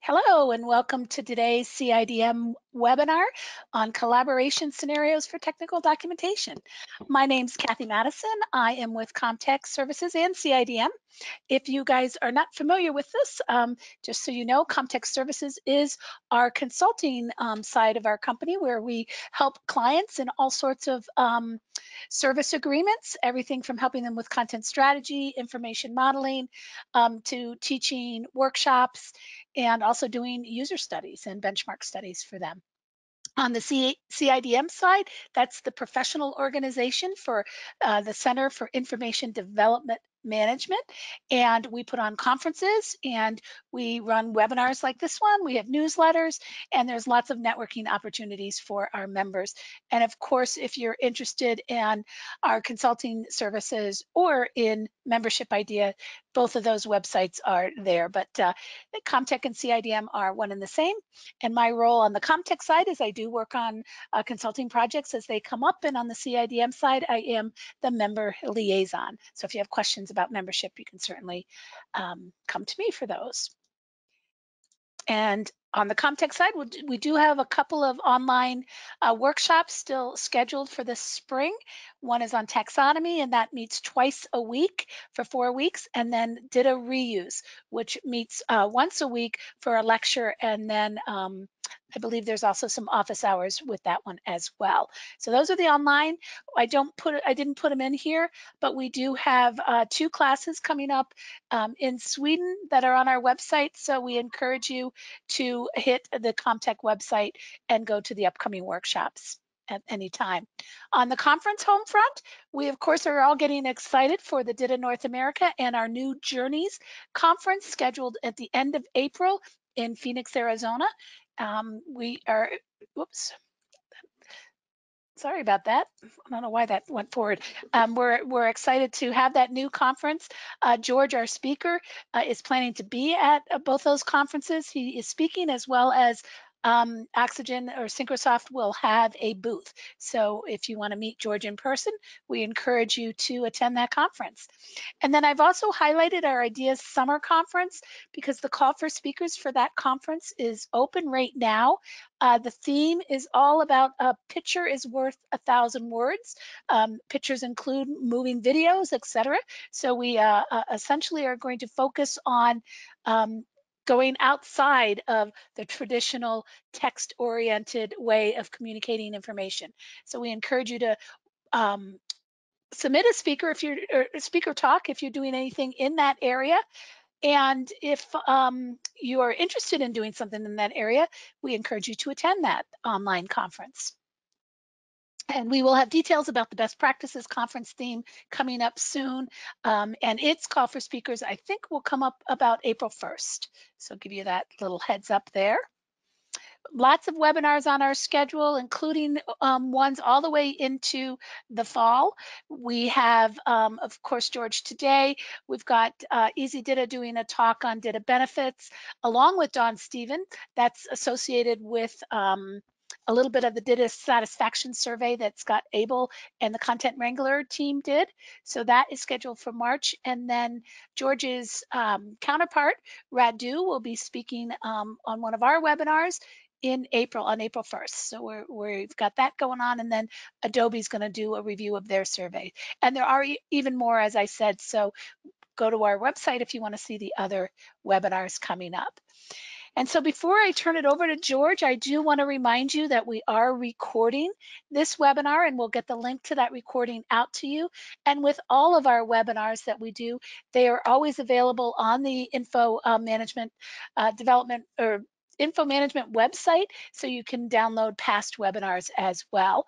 Hello and welcome to today's CIDM webinar on collaboration scenarios for technical documentation. My name's Kathy Madison. I am with Comtech Services and CIDM. If you guys are not familiar with this, um, just so you know, Comtech Services is our consulting um, side of our company where we help clients in all sorts of um, service agreements, everything from helping them with content strategy, information modeling, um, to teaching workshops, and also doing user studies and benchmark studies for them. On the C CIDM side, that's the professional organization for uh, the Center for Information Development management and we put on conferences and we run webinars like this one. We have newsletters and there's lots of networking opportunities for our members. And of course if you're interested in our consulting services or in membership idea both of those websites are there. But uh, comtech and cidm are one and the same. And my role on the comtech side is i do work on uh, consulting projects as they come up and on the cidm side i am the member liaison. So if you have questions about membership, you can certainly um, come to me for those. And on the Comtech side, we do have a couple of online uh, workshops still scheduled for this spring. One is on taxonomy, and that meets twice a week for four weeks, and then data reuse, which meets uh, once a week for a lecture and then um, I believe there's also some office hours with that one as well. So those are the online. I don't put I didn't put them in here, but we do have uh, two classes coming up um, in Sweden that are on our website. So we encourage you to hit the Comtech website and go to the upcoming workshops at any time. On the conference home front, we of course are all getting excited for the DITA North America and our new Journeys conference scheduled at the end of April in Phoenix, Arizona. Um, we are, whoops, sorry about that. I don't know why that went forward. Um, we're, we're excited to have that new conference. Uh, George, our speaker, uh, is planning to be at uh, both those conferences. He is speaking as well as um, Oxygen or Synchrosoft will have a booth. So if you want to meet George in person, we encourage you to attend that conference. And then I've also highlighted our Ideas Summer Conference because the call for speakers for that conference is open right now. Uh, the theme is all about a picture is worth a thousand words. Um, pictures include moving videos, etc. So we uh, uh, essentially are going to focus on um, going outside of the traditional text-oriented way of communicating information. So we encourage you to um, submit a speaker if you're a speaker talk if you're doing anything in that area. And if um, you are interested in doing something in that area, we encourage you to attend that online conference. And we will have details about the best practices conference theme coming up soon. Um, and its call for speakers, I think, will come up about April 1st. So give you that little heads up there. Lots of webinars on our schedule, including um, ones all the way into the fall. We have, um, of course, George today. We've got uh, easyDITA doing a talk on DITA benefits, along with Dawn Stevens. That's associated with um, a little bit of the DITA satisfaction survey that Scott Abel and the Content Wrangler team did. So that is scheduled for March. And then George's um, counterpart, Radu, will be speaking um, on one of our webinars in April, on April 1st. So we have got that going on. And then Adobe's going to do a review of their survey. And there are even more, as I said. So go to our website if you want to see the other webinars coming up. And so before I turn it over to George, I do want to remind you that we are recording this webinar and we'll get the link to that recording out to you. And with all of our webinars that we do, they are always available on the info uh, management uh, development or info management website so you can download past webinars as well.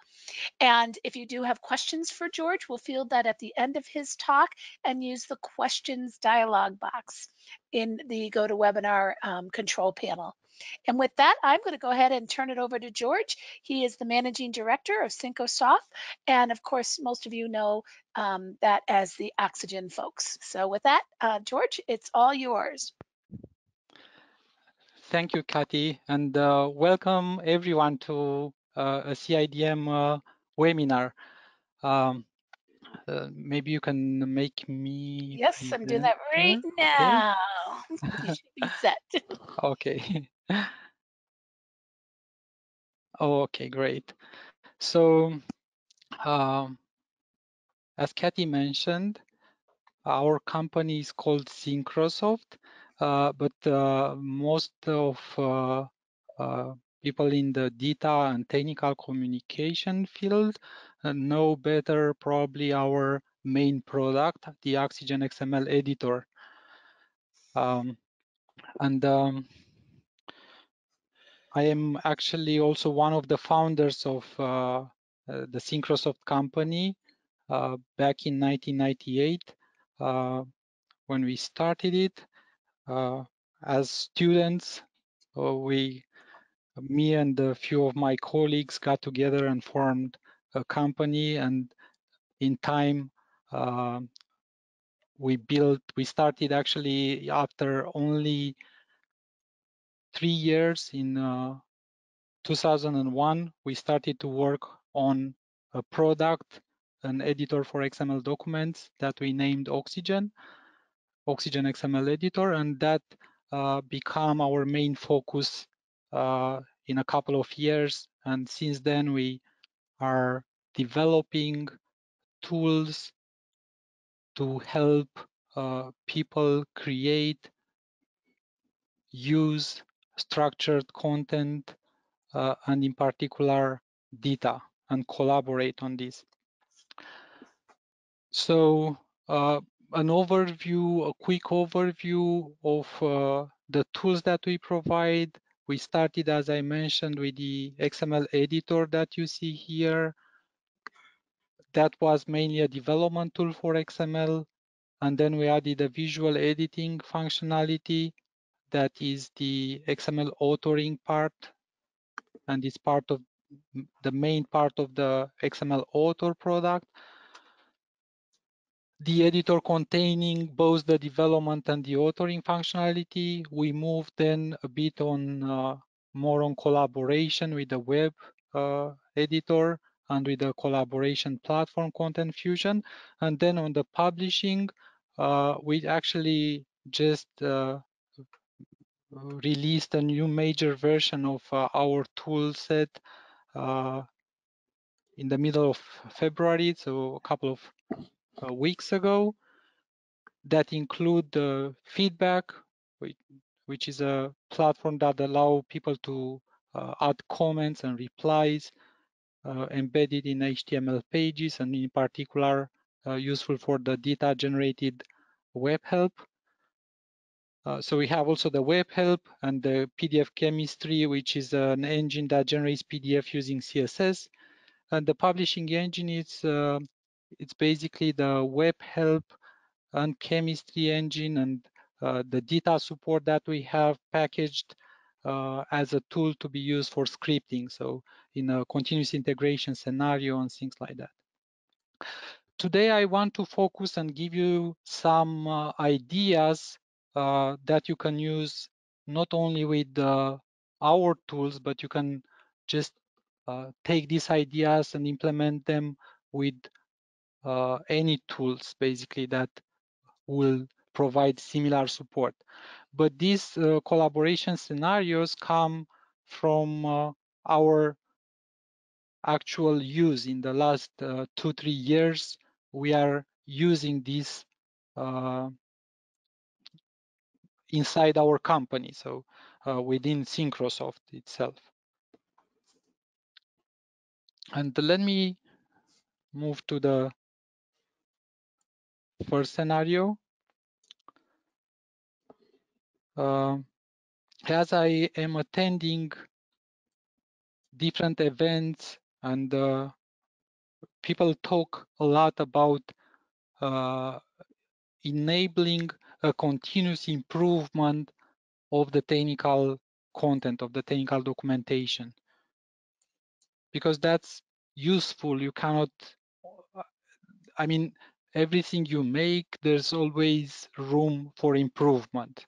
And if you do have questions for George, we'll field that at the end of his talk and use the questions dialog box in the GoToWebinar um, control panel. And with that, I'm going to go ahead and turn it over to George. He is the managing director of Syncrosoft. And of course, most of you know um, that as the Oxygen folks. So with that, uh, George, it's all yours. Thank you, Kathy, and uh, welcome everyone to uh, a CIDM uh, webinar. Um, uh, maybe you can make me. Yes, I'm doing that right now. Okay. you should be set. okay. oh, okay, great. So, um, as Kathy mentioned, our company is called Syncrosoft, but uh, most of uh, uh, people in the DITA and technical communication field uh, know better probably our main product, the Oxygen XML editor. Um, and um, I am actually also one of the founders of uh, uh, the Syncrosoft company uh, back in 1998 uh, when we started it. Uh, as students, uh, we, me and a few of my colleagues got together and formed a company and in time we built, we started actually after only three years in uh, 2001, we started to work on a product, an editor for XML documents that we named Oxygen, Oxygen XML editor, and that uh, became our main focus uh, in a couple of years. And since then, we are developing tools to help uh, people create, use structured content, uh, and in particular DITA and collaborate on this. So uh, an overview, a quick overview of uh, the tools that we provide. We started, as I mentioned, with the XML editor that you see here. That was mainly a development tool for XML. And then we added a visual editing functionality that is the XML authoring part and it's part of the main part of the XML author product. The editor containing both the development and the authoring functionality. We moved then a bit on uh, more on collaboration with the web uh, editor and with the collaboration platform Content Fusion. And then on the publishing, uh, we actually just uh, released a new major version of uh, our tool set uh, in the middle of February, so a couple of weeks ago, that include the feedback, which, is a platform that allow people to uh, add comments and replies uh, embedded in HTML pages, and in particular, uh, useful for the DITA generated web help. Uh, so we have also the web help and the PDF chemistry, which is an engine that generates PDF using CSS. And the publishing engine is uh, it's basically the web help and chemistry engine and uh, the DITA support that we have packaged uh, as a tool to be used for scripting. So in a continuous integration scenario and things like that. Today, I want to focus and give you some uh, ideas uh, that you can use not only with our tools, but you can just uh, take these ideas and implement them with uh, any tools basically that will provide similar support. But these uh, collaboration scenarios come from uh, our actual use in the last uh, two, three years. We are using this uh, inside our company, so within Syncrosoft itself. And let me move to the first scenario. Uh, as I am attending different events and uh, people talk a lot about uh, enabling a continuous improvement of the technical content of the technical documentation because that's useful. You cannot, I mean, everything you make, there's always room for improvement.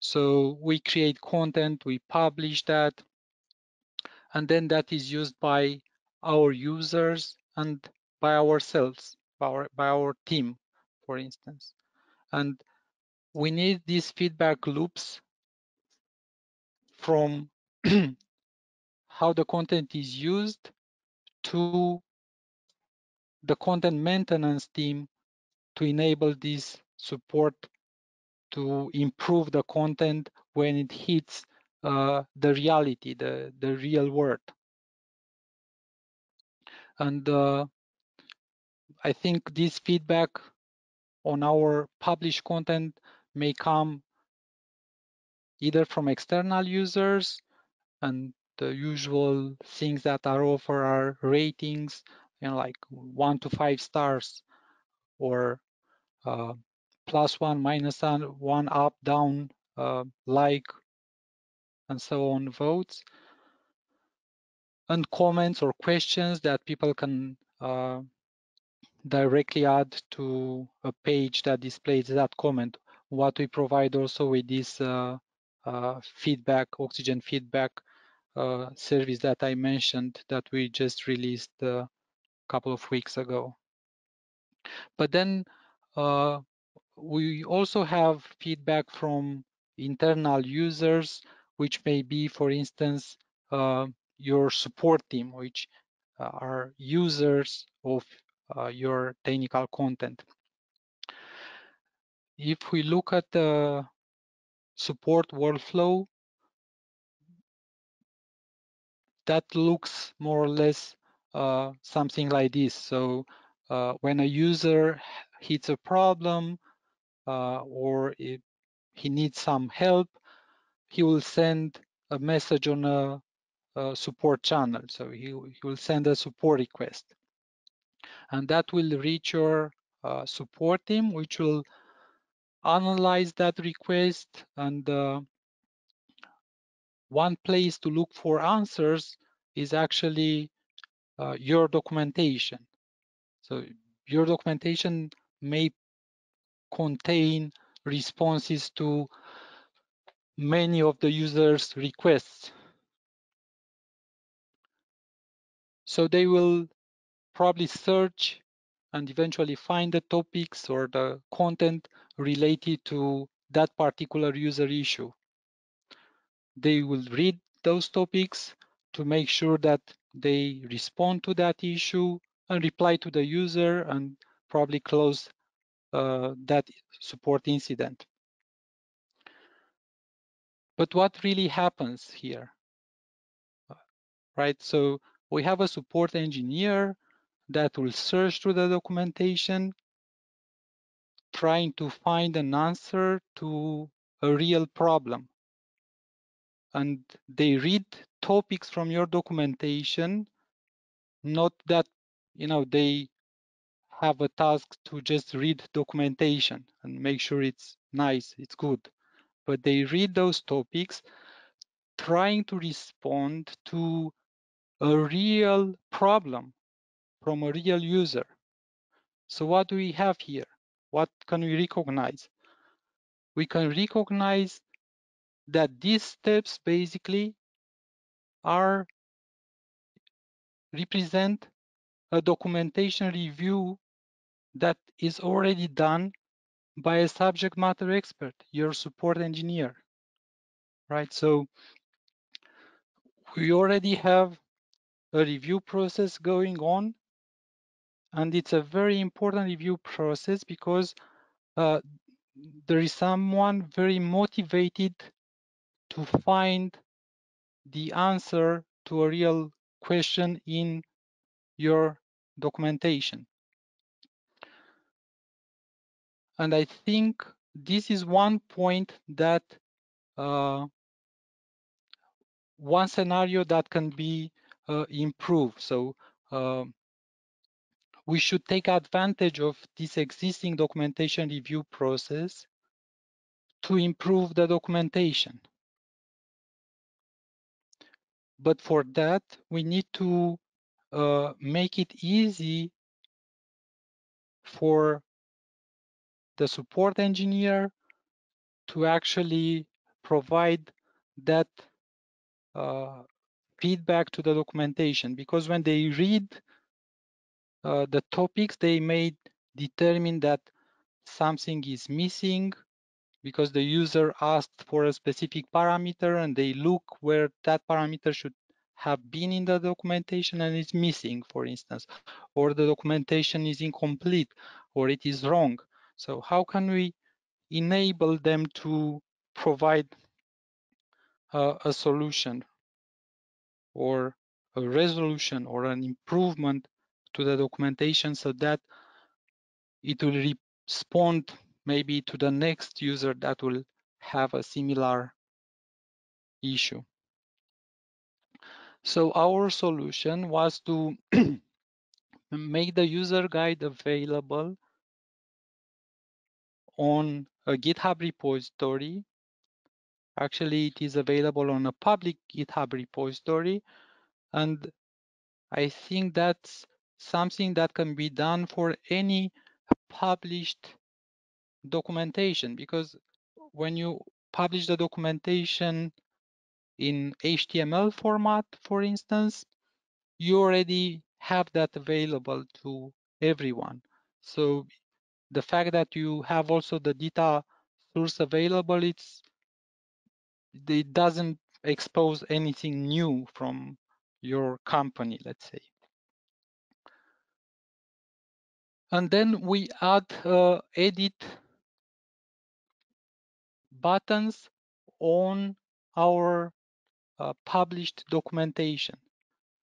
So we create content, we publish that, and then that is used by our users and by ourselves by our, by our team, for instance. And we need these feedback loops from how the content is used to the content maintenance team to enable this support to improve the content when it hits uh, the reality, the, the real world. And uh, I think this feedback on our published content may come either from external users and the usual things that are offered are ratings, like one to five stars or uh, plus one, minus one, up, down, uh, like, and so on votes. And comments or questions that people can uh, directly add to a page that displays that comment. What we provide also with this uh, uh, feedback, oxygen feedback uh, service that I mentioned that we just released couple of weeks ago. But then uh, we also have feedback from internal users, which may be, for instance, uh, your support team, which are users of uh, your technical content. If we look at the support workflow, that looks more or less uh, something like this. So uh, when a user hits a problem uh, or if he needs some help, he will send a message on a, a support channel. So he, he, will send a support request. And that will reach your uh, support team, which will analyze that request and uh, one place to look for answers is actually uh, your documentation. So your documentation may contain responses to many of the user's requests. So they will probably search and eventually find the topics or the content related to that particular user issue. They will read those topics to make sure that they respond to that issue and reply to the user and probably close uh, that support incident. But what really happens here? Right, so we have a support engineer that will search through the documentation, trying to find an answer to a real problem. And they read topics from your documentation, not that you know they have a task to just read documentation and make sure it's nice, it's good. But they read those topics trying to respond to a real problem from a real user. So what do we have here? What can we recognize? We can recognize that these steps basically are represent a documentation review that is already done by a subject matter expert, your support engineer, right? So we already have a review process going on, and it's a very important review process because uh, there is someone very motivated to find the answer to a real question in your documentation. And I think this is one point that uh, one scenario that can be uh, improved. So uh, we should take advantage of this existing documentation review process to improve the documentation. But for that, we need to uh, make it easy for the support engineer to actually provide that uh, feedback to the documentation. Because when they read uh, the topics, they may determine that something is missing because the user asked for a specific parameter and they look where that parameter should have been in the documentation and it's missing, for instance, or the documentation is incomplete or it is wrong. So how can we enable them to provide uh, a solution or a resolution or an improvement to the documentation so that it will respond maybe to the next user that will have a similar issue. So our solution was to make the user guide available on a GitHub repository. Actually, it is available on a public GitHub repository. And I think that's something that can be done for any published documentation because when you publish the documentation in HTML format, for instance, you already have that available to everyone. So the fact that you have also the DITA source available, it's it doesn't expose anything new from your company, let's say. And then we add uh, edit buttons on our uh, published documentation.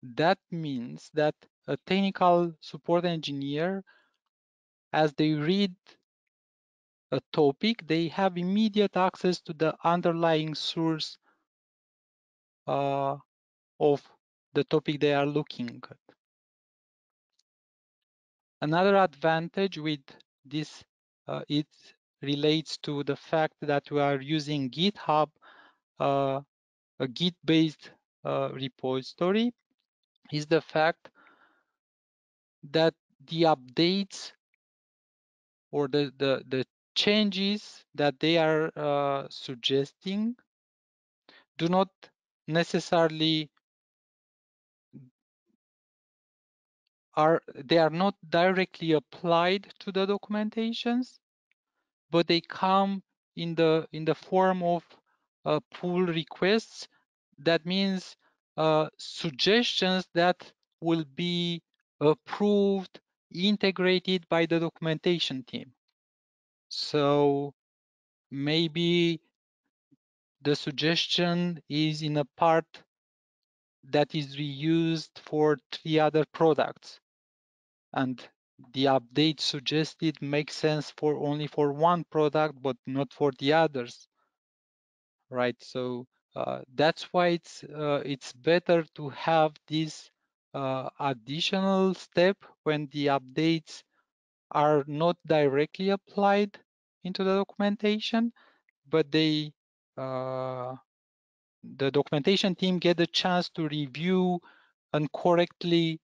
That means that a technical support engineer, as they read a topic, they have immediate access to the underlying source uh, of the topic they are looking at. Another advantage with this, uh, it relates to the fact that we are using GitHub, uh, a Git-based uh, repository, is the fact that the updates or the, the, the changes that they are uh, suggesting do not necessarily are they are not directly applied to the documentations but they come in the in the form of uh, pull requests. That means uh, suggestions that will be approved integrated by the documentation team. So maybe the suggestion is in a part that is reused for three other products. And the update suggested makes sense for only for one product but not for the others right? So uh, that's why it's uh, it's better to have this uh, additional step when the updates are not directly applied into the documentation but they uh, the documentation team get a chance to review and correctly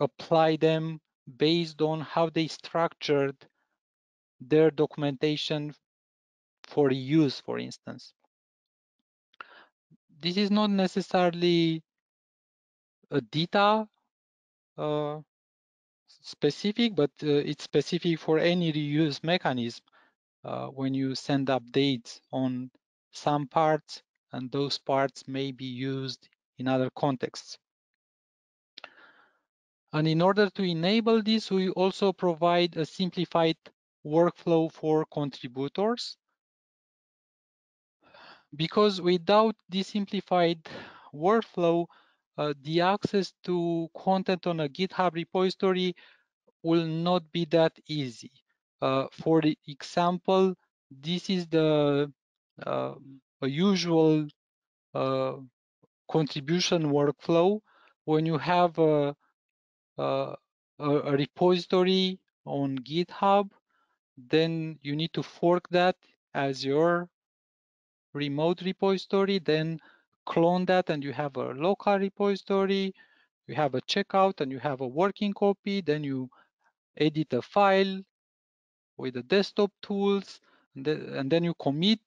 apply them based on how they structured their documentation for use, for instance. This is not necessarily a DITA uh, specific, but uh, it's specific for any reuse mechanism. Uh, when you send updates on some parts and those parts may be used in other contexts. And in order to enable this, we also provide a simplified workflow for contributors. Because without this simplified workflow, uh, the access to content on a GitHub repository will not be that easy. Uh, for example, this is the uh, usual uh, contribution workflow when you have a, Uh, a, a repository on GitHub, then you need to fork that as your remote repository, then clone that and you have a local repository, you have a checkout and you have a working copy, then you edit a file with the desktop tools, and, the, and then you commit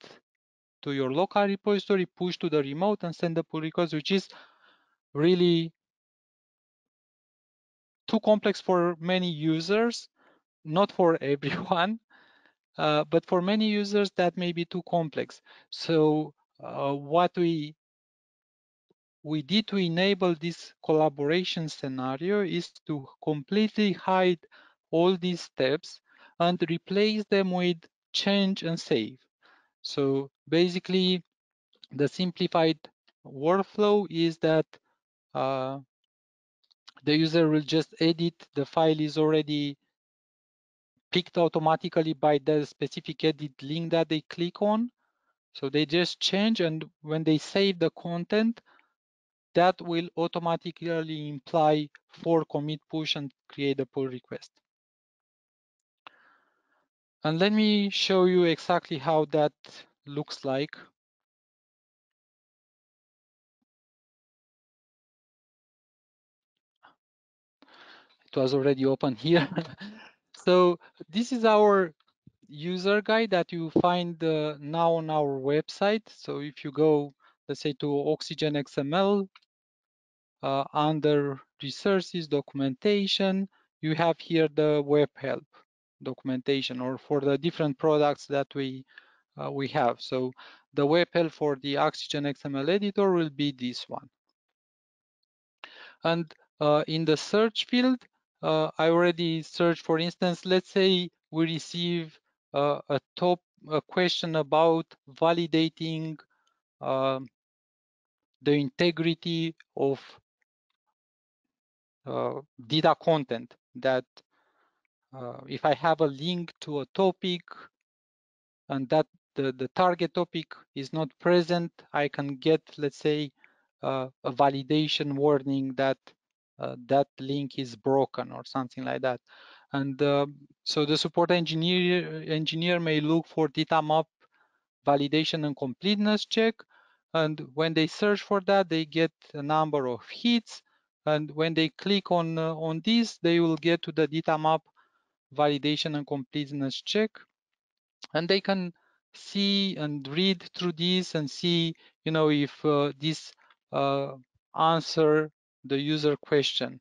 to your local repository, push to the remote and send the pull request, which is really too complex for many users, not for everyone, uh, but for many users that may be too complex. So uh, what we we did to enable this collaboration scenario is to completely hide all these steps and replace them with change and save. So basically, the simplified workflow is that uh, the user will just edit the file is already picked automatically by the specific edit link that they click on. So they just change and when they save the content, that will automatically imply for commit push and create a pull request. And let me show you exactly how that looks like. It was already open here. so this is our user guide that you find uh, now on our website. So if you go, let's say to Oxygen XML, uh, under resources, documentation, you have here the web help documentation or for the different products that we uh, we have. So the web help for the Oxygen XML editor will be this one. And uh, in the search field, I already searched, for instance, let's say we receive uh, a top a question about validating um, the integrity of uh, DITA content that uh, if I have a link to a topic and that the, the target topic is not present, I can get, let's say, uh, a validation warning that uh, that link is broken or something like that. And uh, so the support engineer engineer may look for DITA map validation and completeness check. And when they search for that, they get a number of hits. And when they click on uh, on this, they will get to the DITA map validation and completeness check. And they can see and read through this and see, you know, if uh, this uh, answer the user question,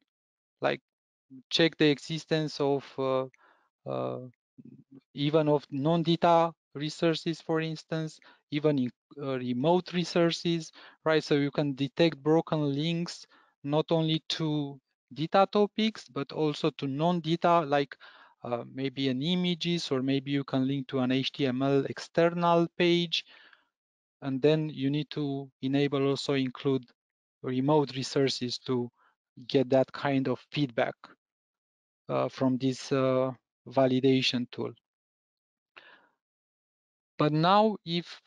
like check the existence of uh, uh even of non-DITA resources, for instance, even in uh, remote resources, right? So you can detect broken links not only to DITA topics, but also to non-DITA, like uh, maybe an images, or maybe you can link to an HTML external page. And then you need to enable also include remote resources to get that kind of feedback uh, from this uh, validation tool. But now if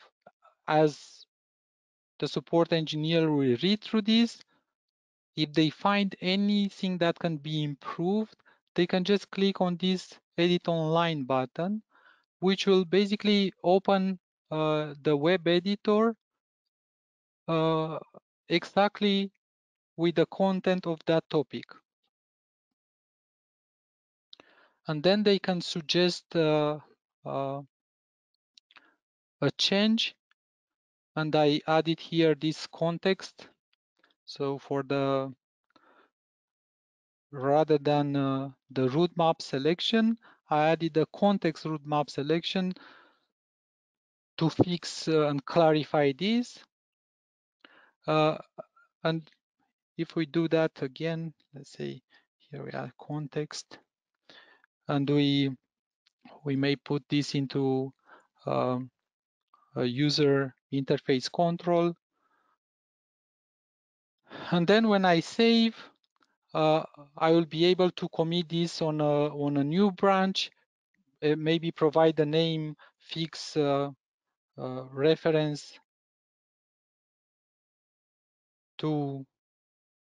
as the support engineer will read through this, if they find anything that can be improved, they can just click on this edit online button, which will basically open uh, the web editor uh, exactly with the content of that topic. And then they can suggest uh, uh a change and I added here this context. So for the rather than uh, the root map selection, I added the context root map selection to fix uh, and clarify this. Uh, and if we do that again, let's say here we are context, and we we may put this into um, a user interface control. And then when I save, uh, I will be able to commit this on a, on a new branch, uh, maybe provide the name, fix uh, uh reference to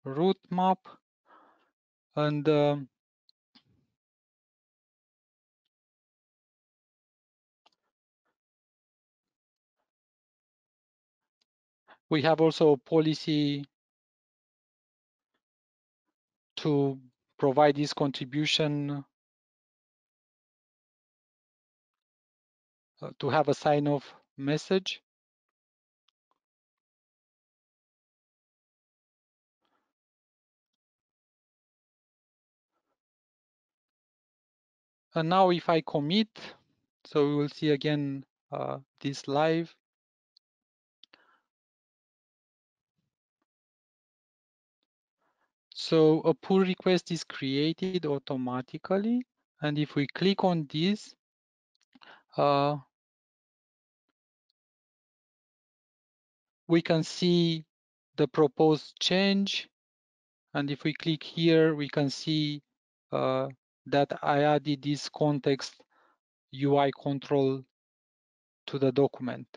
root map, and um, we have also a policy to provide this contribution uh, to have a sign off message. And now if I commit, so we will see again uh, this live. So a pull request is created automatically. And if we click on this, uh, we can see the proposed change. And if we click here, we can see uh, that I added this context UI control to the document.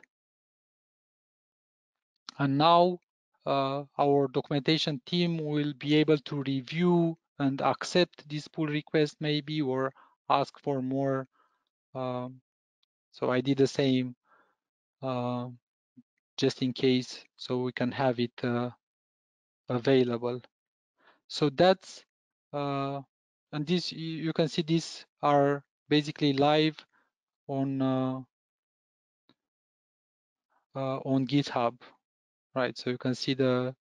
And now uh, our documentation team will be able to review and accept this pull request maybe or ask for more. Um, so I did the same uh, just in case so we can have it uh, available. So that's, uh, and this, you can see these are basically live on uh, uh, on GitHub, right? So you can see the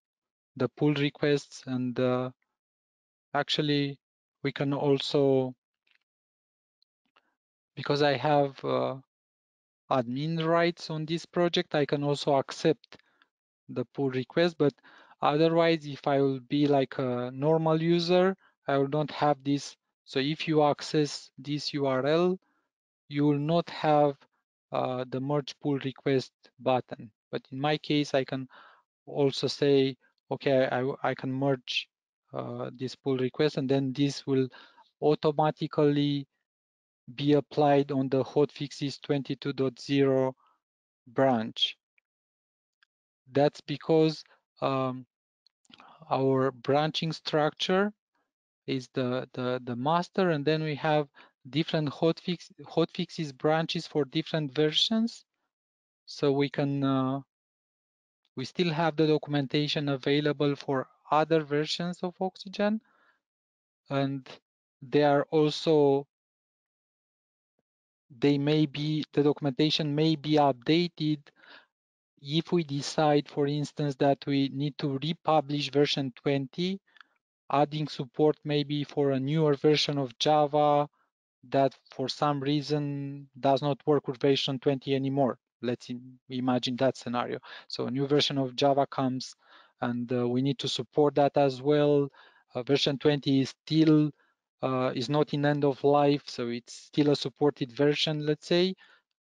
the pull requests and uh, actually we can also because I have uh, admin rights on this project, I can also accept the pull request. But otherwise, if I will be like a normal user, I will not have this. So if you access this URL, you will not have uh, the merge pull request button. But in my case, I can also say, okay, I, I can merge uh, this pull request and then this will automatically be applied on the hotfixes 22.0 branch. That's because um, our branching structure is the, the, the master and then we have different hotfix, hotfixes branches for different versions. So we can, uh, we still have the documentation available for other versions of Oxygen. And they are also, they may be, the documentation may be updated if we decide, for instance, that we need to republish version 20, adding support maybe for a newer version of Java that for some reason does not work with version 20 anymore. Let's imagine that scenario. So a new version of Java comes and uh, we need to support that as well. Uh, version 20 is still uh, is not in end of life, so it's still a supported version, let's say.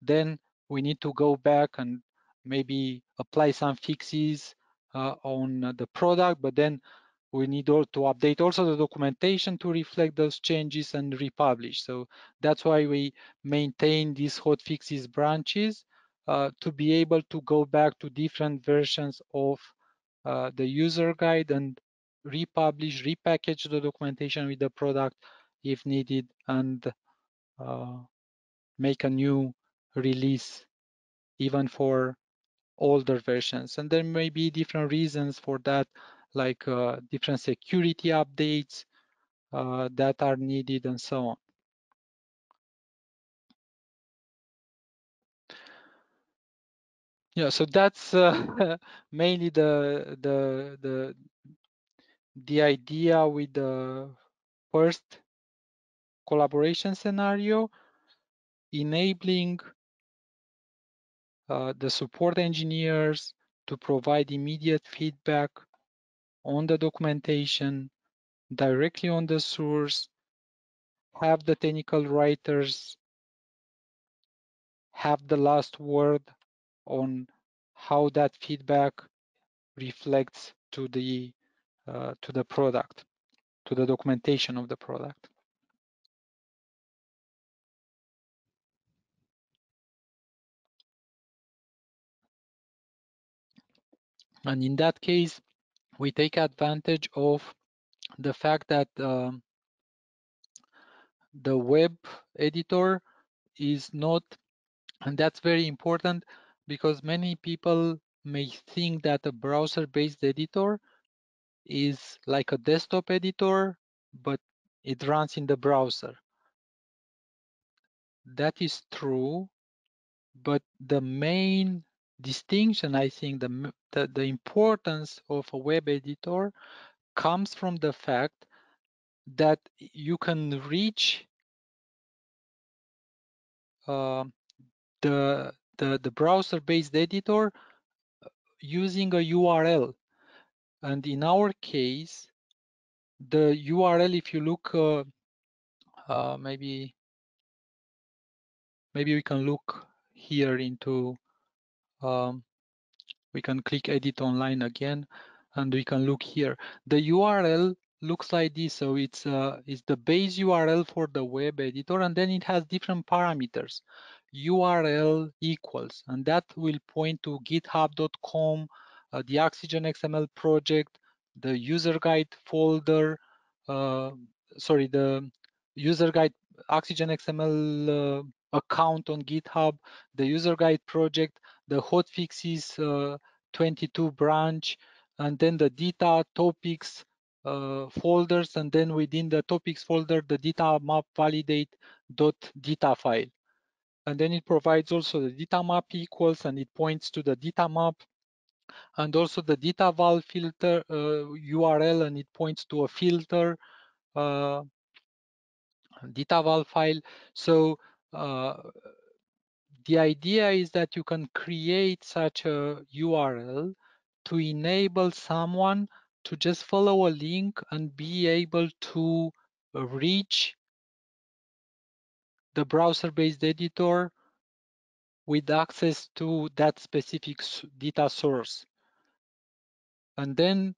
Then we need to go back and maybe apply some fixes uh, on the product, but then we need to update also the documentation to reflect those changes and republish. So that's why we maintain these hotfixes branches uh, to be able to go back to different versions of uh, the user guide and republish, repackage the documentation with the product if needed and uh, make a new release even for older versions. And there may be different reasons for that, like uh, different security updates uh, that are needed and so on. Yeah, so that's uh, mainly the the the the idea with the first collaboration scenario, enabling uh, the support engineers to provide immediate feedback on the documentation directly on the source, have the technical writers have the last word on how that feedback reflects to the uh, to the product, to the documentation of the product. And in that case, we take advantage of the fact that um, the web editor is not, and that's very important because many people may think that a browser-based editor is like a desktop editor, but it runs in the browser. That is true, but the main distinction, I think, the, the, the importance of a web editor comes from the fact that you can reach uh, the, the, the browser-based editor using a URL. And in our case, the URL, if you look, uh, uh, maybe, maybe we can look here into, um, we can click edit online again, and we can look here. The URL looks like this. So it's, uh, it's the base URL for the web editor, and then it has different parameters. URL equals, and that will point to github.com, uh, the Oxygen XML project, the user guide folder, uh, sorry, the user guide Oxygen XML uh, account on GitHub, the user guide project, the hotfixes uh, 22 branch, and then the DITA topics uh, folders, and then within the topics folder, the DITA map validate dot DITA file. And then it provides also the DITA map equals, and it points to the DITA map and also the DITAVAL filter uh, URL, and it points to a filter uh, DITAVAL file. So uh, the idea is that you can create such a URL to enable someone to just follow a link and be able to reach the browser-based editor with access to that specific data source. And then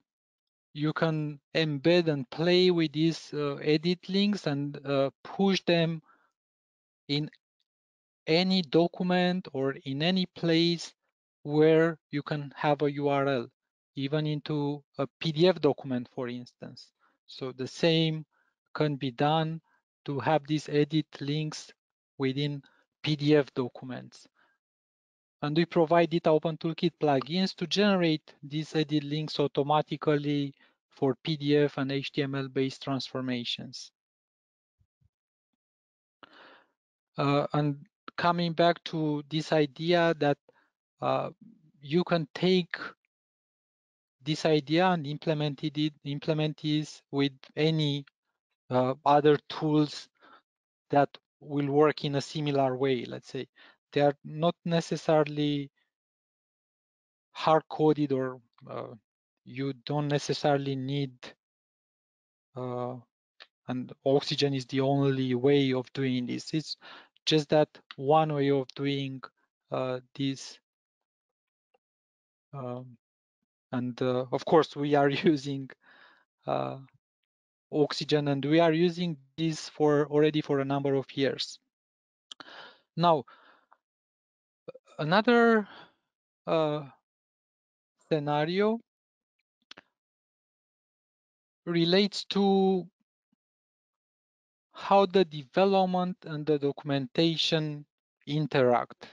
you can embed and play with these uh, edit links and uh, push them in any document or in any place where you can have a URL, even into a PDF document, for instance. So the same can be done to have these edit links within PDF documents. And we provide DITA Open Toolkit plugins to generate these edit links automatically for PDF and HTML-based transformations. Uh, and coming back to this idea that uh, you can take this idea and implement it, implement this with any uh, other tools that will work in a similar way. Let's say they are not necessarily hard coded or uh, you don't necessarily need uh, and oxygen is the only way of doing this. It's just that one way of doing uh, this. Um, and uh, of course, we are using uh, oxygen and we are using this for already for a number of years. Now, another uh, scenario relates to how the development and the documentation interact.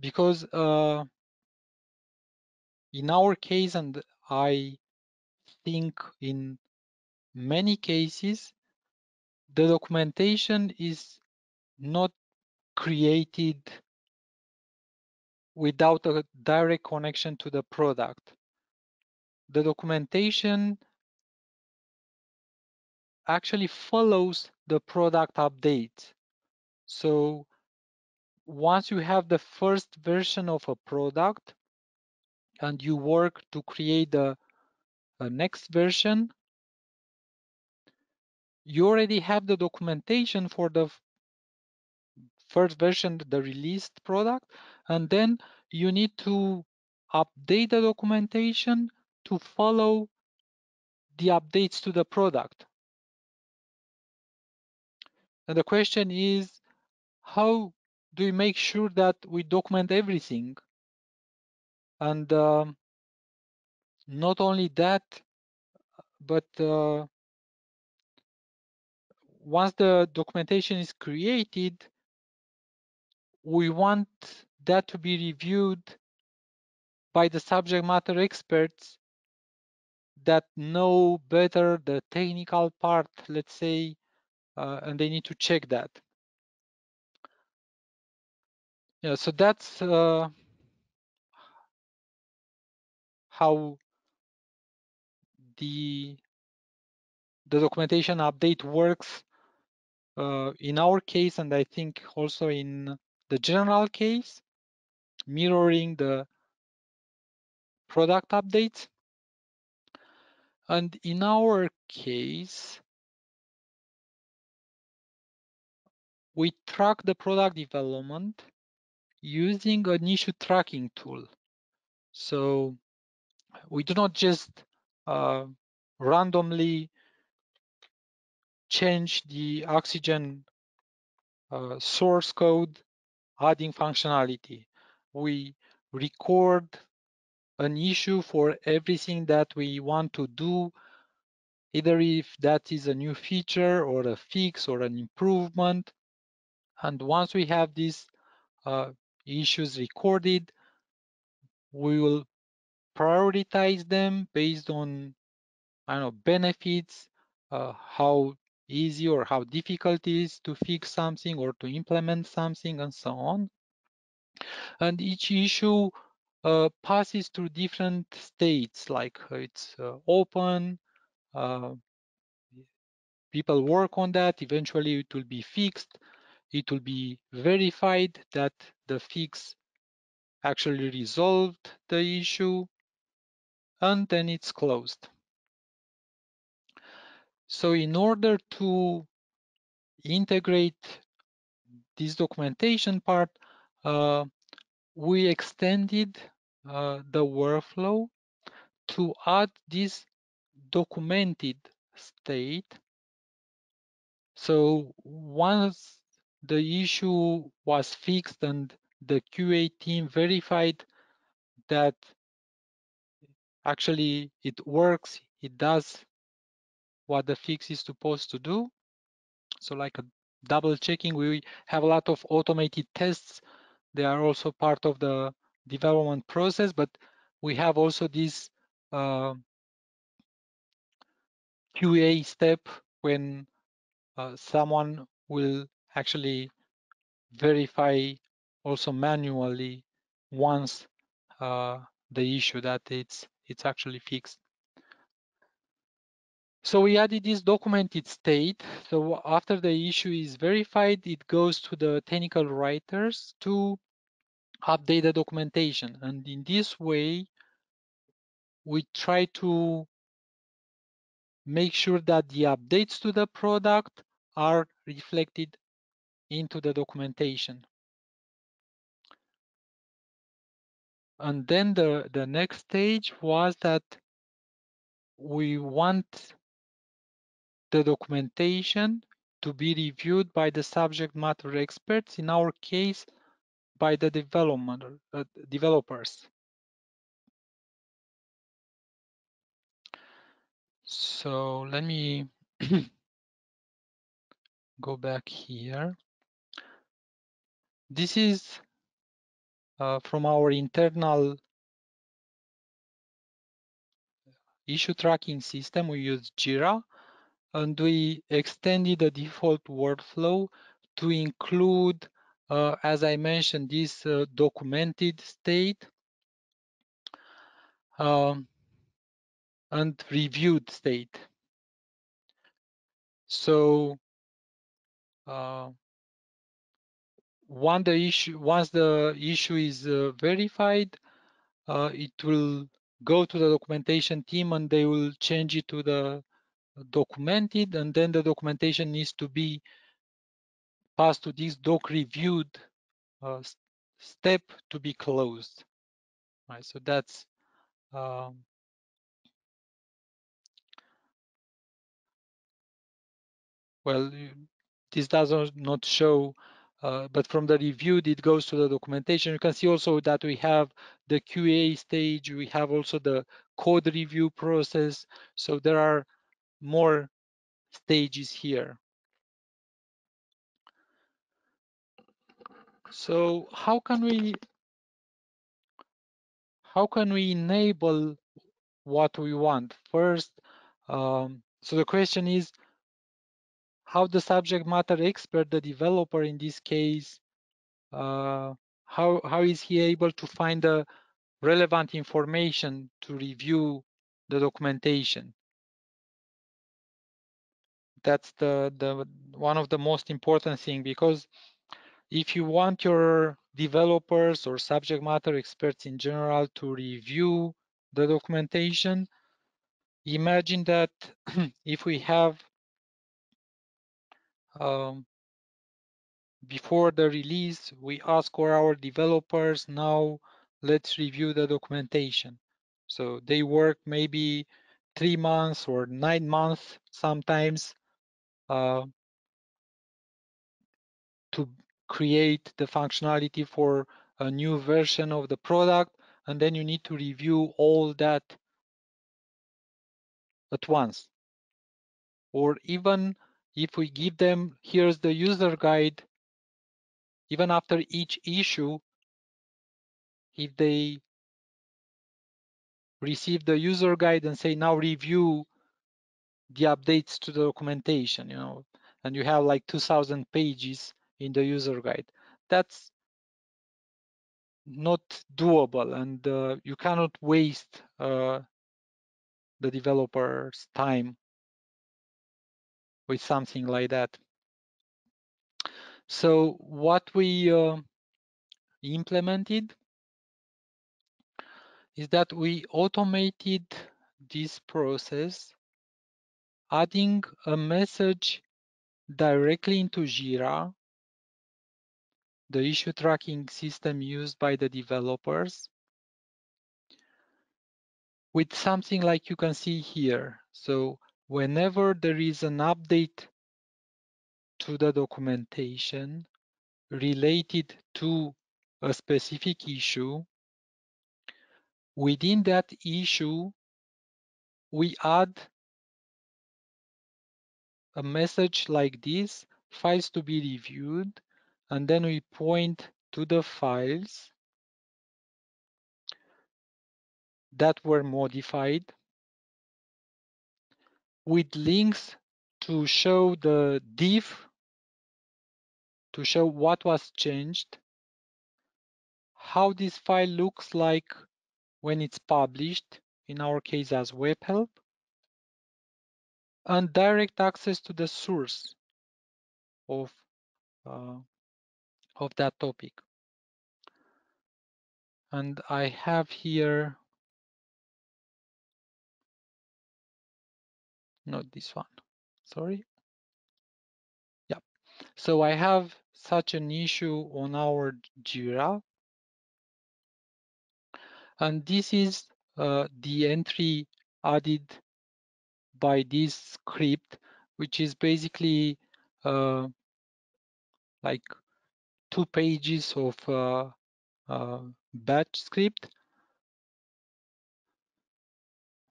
Because uh, in our case, and I think in many cases, the documentation is not created without a direct connection to the product. The documentation actually follows the product update. So once you have the first version of a product and you work to create the, the next version, you already have the documentation for the first version, the released product, and then you need to update the documentation to follow the updates to the product. And the question is, how do we make sure that we document everything? And um, not only that, but uh, once the documentation is created, we want that to be reviewed by the subject matter experts that know better the technical part, let's say, and they need to check that. Yeah, so that's uh, how the the documentation update works uh, in our case, and I think also in the general case, mirroring the product updates. And in our case, we track the product development using an issue tracking tool. So we do not just uh, randomly change the oxygen uh, source code adding functionality. We record an issue for everything that we want to do, either if that is a new feature or a fix or an improvement. And once we have these uh, issues recorded, we will prioritize them based on I don't know benefits, uh, how easy or how difficult it is to fix something or to implement something and so on. And each issue uh, passes through different states, like uh, it's uh, open, uh, people work on that, eventually it will be fixed, it will be verified that the fix actually resolved the issue, and then it's closed. So in order to integrate this documentation part, uh, we extended uh, the workflow to add this documented state. So once the issue was fixed and the QA team verified that actually it works, it does what the fix is supposed to do. So like a double checking, we have a lot of automated tests. They are also part of the development process, but we have also this uh, QA step when uh, someone will actually verify also manually once uh, the issue that it's it's actually fixed. So we added this documented state. So after the issue is verified, it goes to the technical writers to update the documentation. And in this way, we try to make sure that the updates to the product are reflected into the documentation. And then the, the next stage was that we want the documentation to be reviewed by the subject matter experts, in our case, by the development, uh, developers. So let me go back here. This is uh, from our internal issue tracking system. We use Jira and we extended the default workflow to include, uh, as I mentioned, this uh, documented state um, and reviewed state. So uh, once the issue once the issue is uh, verified, uh, it will go to the documentation team and they will change it to the documented and then the documentation needs to be passed to this doc reviewed uh, step to be closed. Right so that's um, well this does not show uh, but from the reviewed it goes to the documentation you can see also that we have the qa stage we have also the code review process so there are more stages here. So how can we how can we enable what we want? First, um, so the question is how the subject matter expert, the developer in this case, uh, how how is he able to find the relevant information to review the documentation? that's the the one of the most important thing because if you want your developers or subject matter experts in general to review the documentation imagine that if we have um, before the release we ask for our developers now let's review the documentation. So they work maybe three months or nine months sometimes uh, to create the functionality for a new version of the product and then you need to review all that at once. Or even if we give them here's the user guide even after each issue if they receive the user guide and say now review the updates to the documentation you know and you have like 2000 pages in the user guide. That's not doable and uh, you cannot waste uh, the developer's time with something like that so what we uh, implemented is that we automated this process adding a message directly into Jira, the issue tracking system used by the developers, with something like you can see here. So whenever there is an update to the documentation related to a specific issue, within that issue, we add a message like this, files to be reviewed, and then we point to the files that were modified with links to show the diff, to show what was changed, how this file looks like when it's published, in our case as web help, and direct access to the source of, uh, of that topic. And I have here, not this one, sorry. Yeah, so I have such an issue on our Jira. And this is uh, the entry added by this script, which is basically uh, like two pages of uh, uh, batch script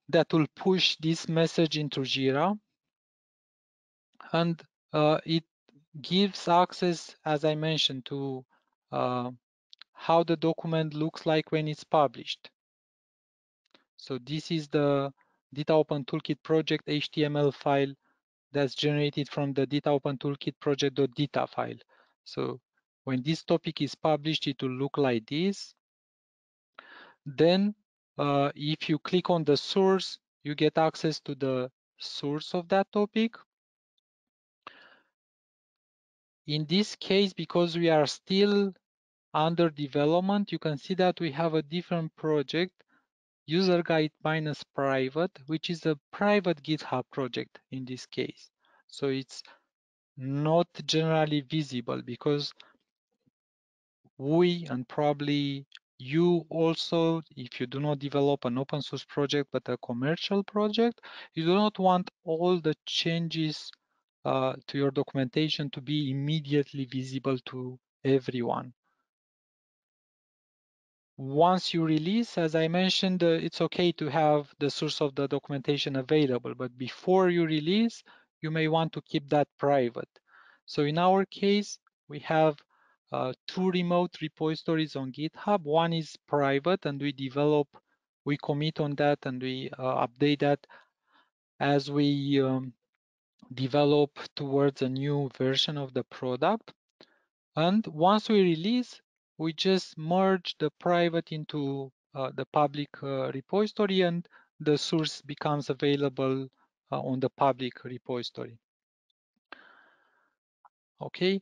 that will push this message into Jira. And uh, it gives access, as I mentioned, to uh, how the document looks like when it's published. So this is the DITA Open Toolkit project HTML file that's generated from the DITA Open Toolkit project.dita file. So when this topic is published, it will look like this. Then uh, if you click on the source, you get access to the source of that topic. In this case, because we are still under development, you can see that we have a different project, user guide minus private, which is a private GitHub project in this case. So it's not generally visible because we and probably you also, if you do not develop an open source project but a commercial project, you do not want all the changes uh, to your documentation to be immediately visible to everyone. Once you release, as I mentioned, uh, it's okay to have the source of the documentation available, but before you release, you may want to keep that private. So in our case, we have uh, two remote repositories on GitHub. One is private and we develop, we commit on that and we uh, update that as we um, develop towards a new version of the product. And once we release, we just merge the private into uh, the public uh, repository and the source becomes available uh, on the public repository. Okay,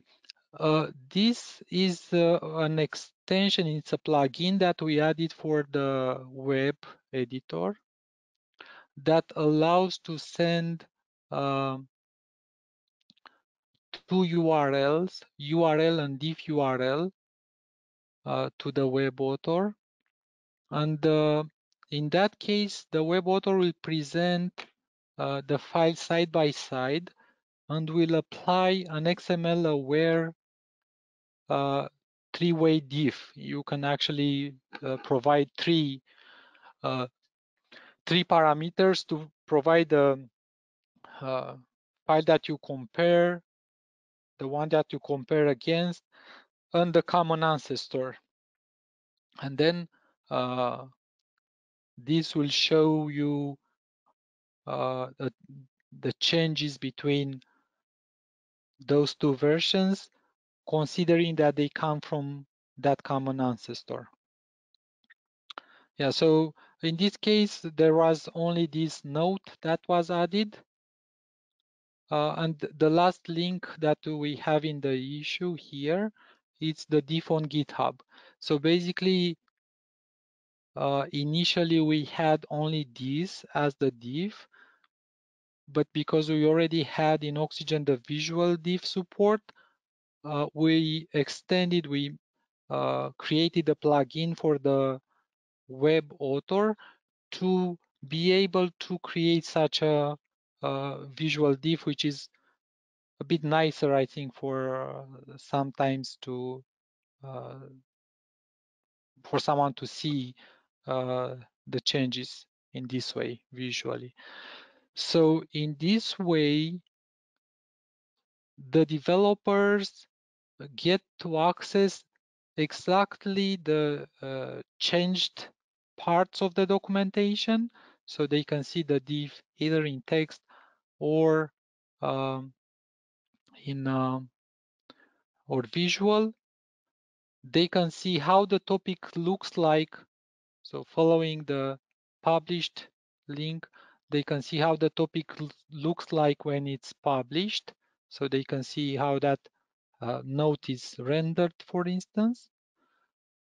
uh, this is uh, an extension, it's a plugin that we added for the web editor that allows to send uh, two URLs, URL and diff URL uh, to the web author. And uh, in that case, the web author will present the file side by side and will apply an XML aware uh, three-way diff. You can actually uh, provide three uh, three parameters to provide the uh, file that you compare, the one that you compare against, and the common ancestor. And then uh, this will show you uh, the, the changes between those two versions, considering that they come from that common ancestor. Yeah, so in this case, there was only this note that was added. Uh, and the last link that we have in the issue here, it's the diff on GitHub. So basically, uh, initially we had only this as the diff, but because we already had in Oxygen the visual diff support, uh, we extended, we uh, created a plugin for the web author to be able to create such a, a visual diff, which is a bit nicer, I think, for uh, sometimes to uh, for someone to see uh, the changes in this way visually. So in this way, the developers get to access exactly the uh, changed parts of the documentation so they can see the diff either in text or um, in uh, or visual. They can see how the topic looks like. So following the published link they can see how the topic looks like when it's published. So they can see how that note is rendered for instance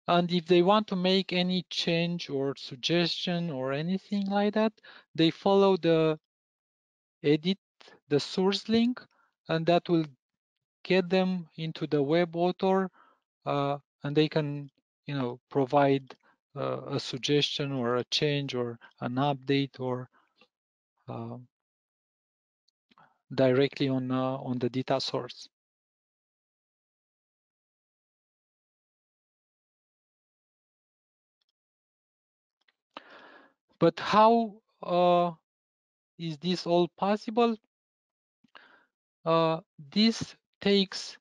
and if they want to make any change or suggestion or anything like that, they follow the edit, the source link, and that will get them into the web author uh, and they can, you know, provide uh, a suggestion or a change or an update or uh, directly on uh, on the data source. But how uh, is this all possible? Uh, this takes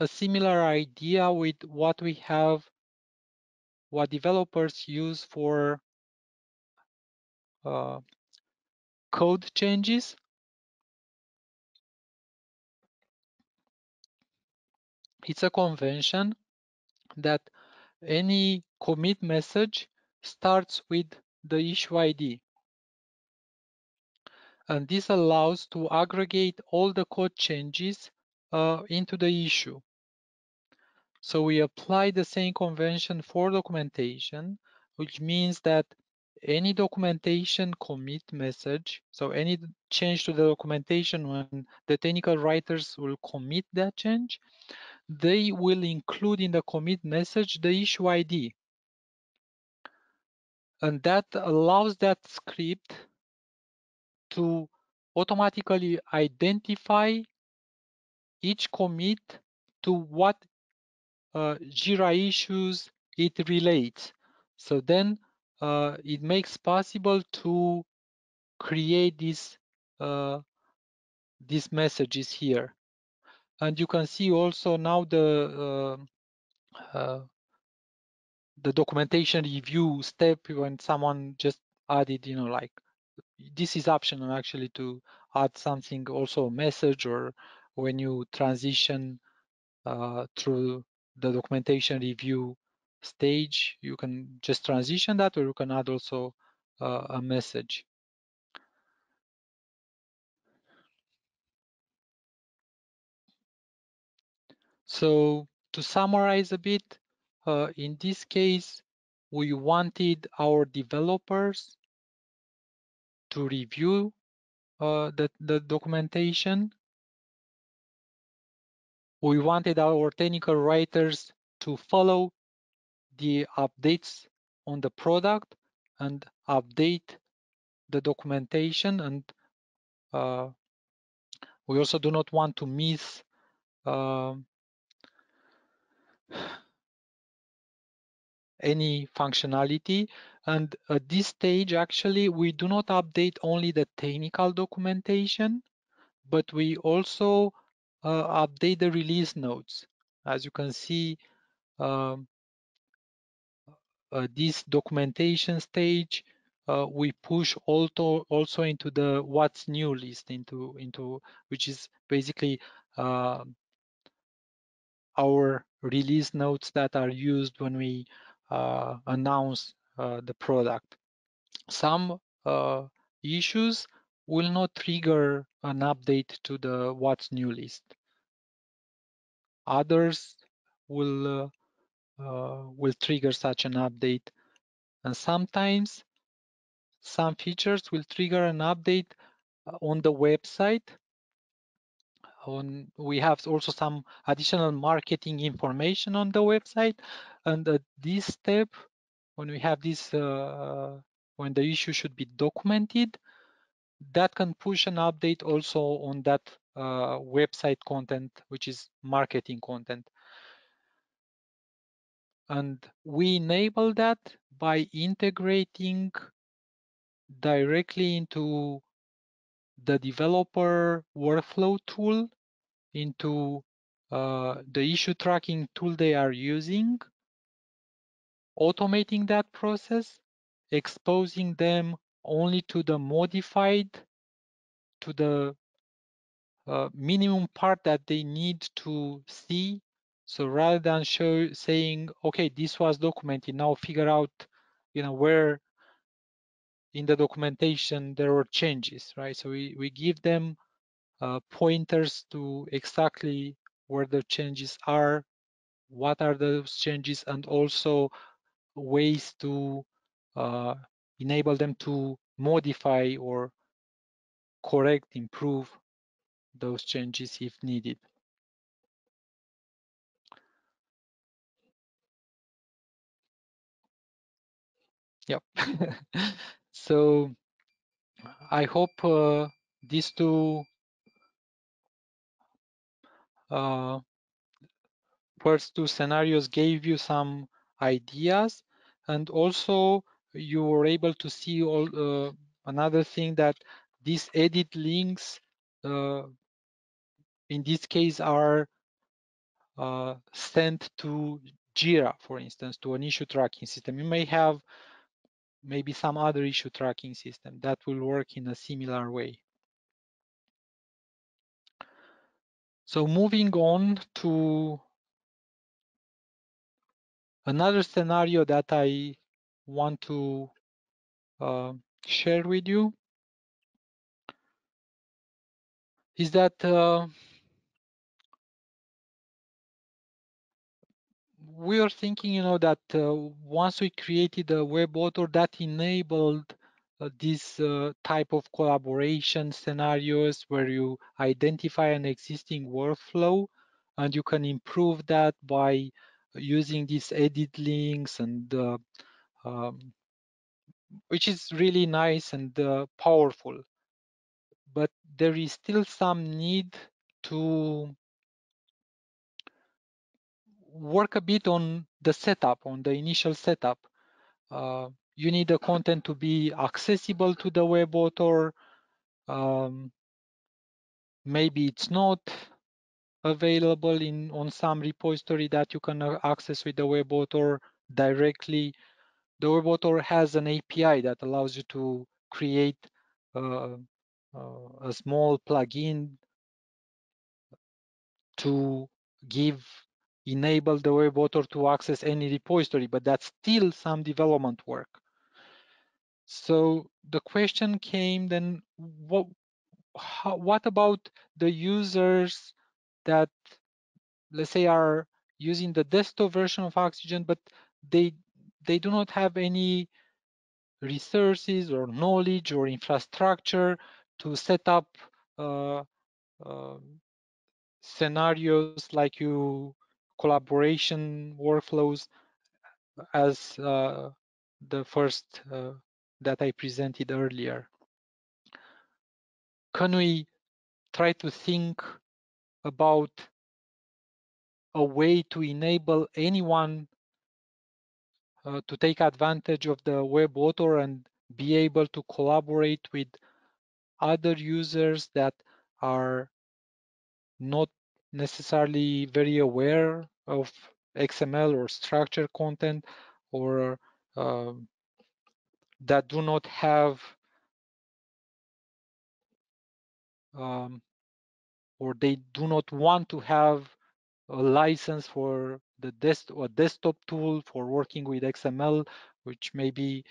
a similar idea with what we have, what developers use for uh, code changes. It's a convention that any commit message starts with the issue ID. And this allows to aggregate all the code changes uh, into the issue. So we apply the same convention for documentation, which means that any documentation commit message, so any change to the documentation when the technical writers will commit that change, they will include in the commit message the issue ID. And that allows that script to automatically identify each commit to what uh, Jira issues it relates. So then uh, it makes possible to create these uh, these messages here. And you can see also now the uh, uh, the documentation review step when someone just added, you know, like this is optional actually to add something also a message or when you transition uh, through the documentation review stage, you can just transition that or you can add also uh, a message. So to summarize a bit, uh, in this case, we wanted our developers to review uh, the, the documentation. We wanted our technical writers to follow the updates on the product and update the documentation and uh, we also do not want to miss uh, any functionality. And at this stage actually we do not update only the technical documentation but we also uh, update the release notes. As you can see um, uh, this documentation stage uh, we push also also into the what's new list into into which is basically uh, our release notes that are used when we announce uh, the product. Some uh, issues will not trigger an update to the what's new list. Others will uh, uh, will trigger such an update, and sometimes some features will trigger an update uh, on the website. On we have also some additional marketing information on the website, and at this step, when we have this, uh, when the issue should be documented, that can push an update also on that uh, website content, which is marketing content. And we enable that by integrating directly into the developer workflow tool, into uh, the issue tracking tool they are using, automating that process, exposing them only to the modified, to the uh, minimum part that they need to see. So rather than show saying, okay, this was documented, now figure out, you know, where in the documentation there were changes, right? So we, we give them uh, pointers to exactly where the changes are, what are those changes, and also ways to uh, enable them to modify or correct, improve those changes if needed. Yep. so I hope uh, these two uh, first two scenarios gave you some ideas and also you were able to see all uh, another thing that these edit links uh, in this case are uh, sent to Jira, for instance, to an issue tracking system. You may have maybe some other issue tracking system that will work in a similar way. So moving on to another scenario that I want to uh, share with you is that uh, we are thinking, you know, that uh, once we created a web author that enabled uh, this uh, type of collaboration scenarios where you identify an existing workflow and you can improve that by using these edit links and uh, um, which is really nice and uh, powerful. But there is still some need to work a bit on the setup, on the initial setup. Uh, you need the content to be accessible to the web author. Um, maybe it's not available in on some repository that you can uh, access with the web author directly. The web author has an API that allows you to create uh, uh, a small plugin to give enable the web author to access any repository, but that's still some development work. So the question came then, what, how, what about the users that let's say are using the desktop version of Oxygen, but they they do not have any resources or knowledge or infrastructure to set up uh, uh, scenarios like you collaboration workflows as uh, the first uh, that I presented earlier. Can we try to think about a way to enable anyone uh, to take advantage of the web author and be able to collaborate with other users that are not necessarily very aware of XML or structured content or uh, that do not have um, or they do not want to have a license for the desk or desktop tool for working with XML, which may be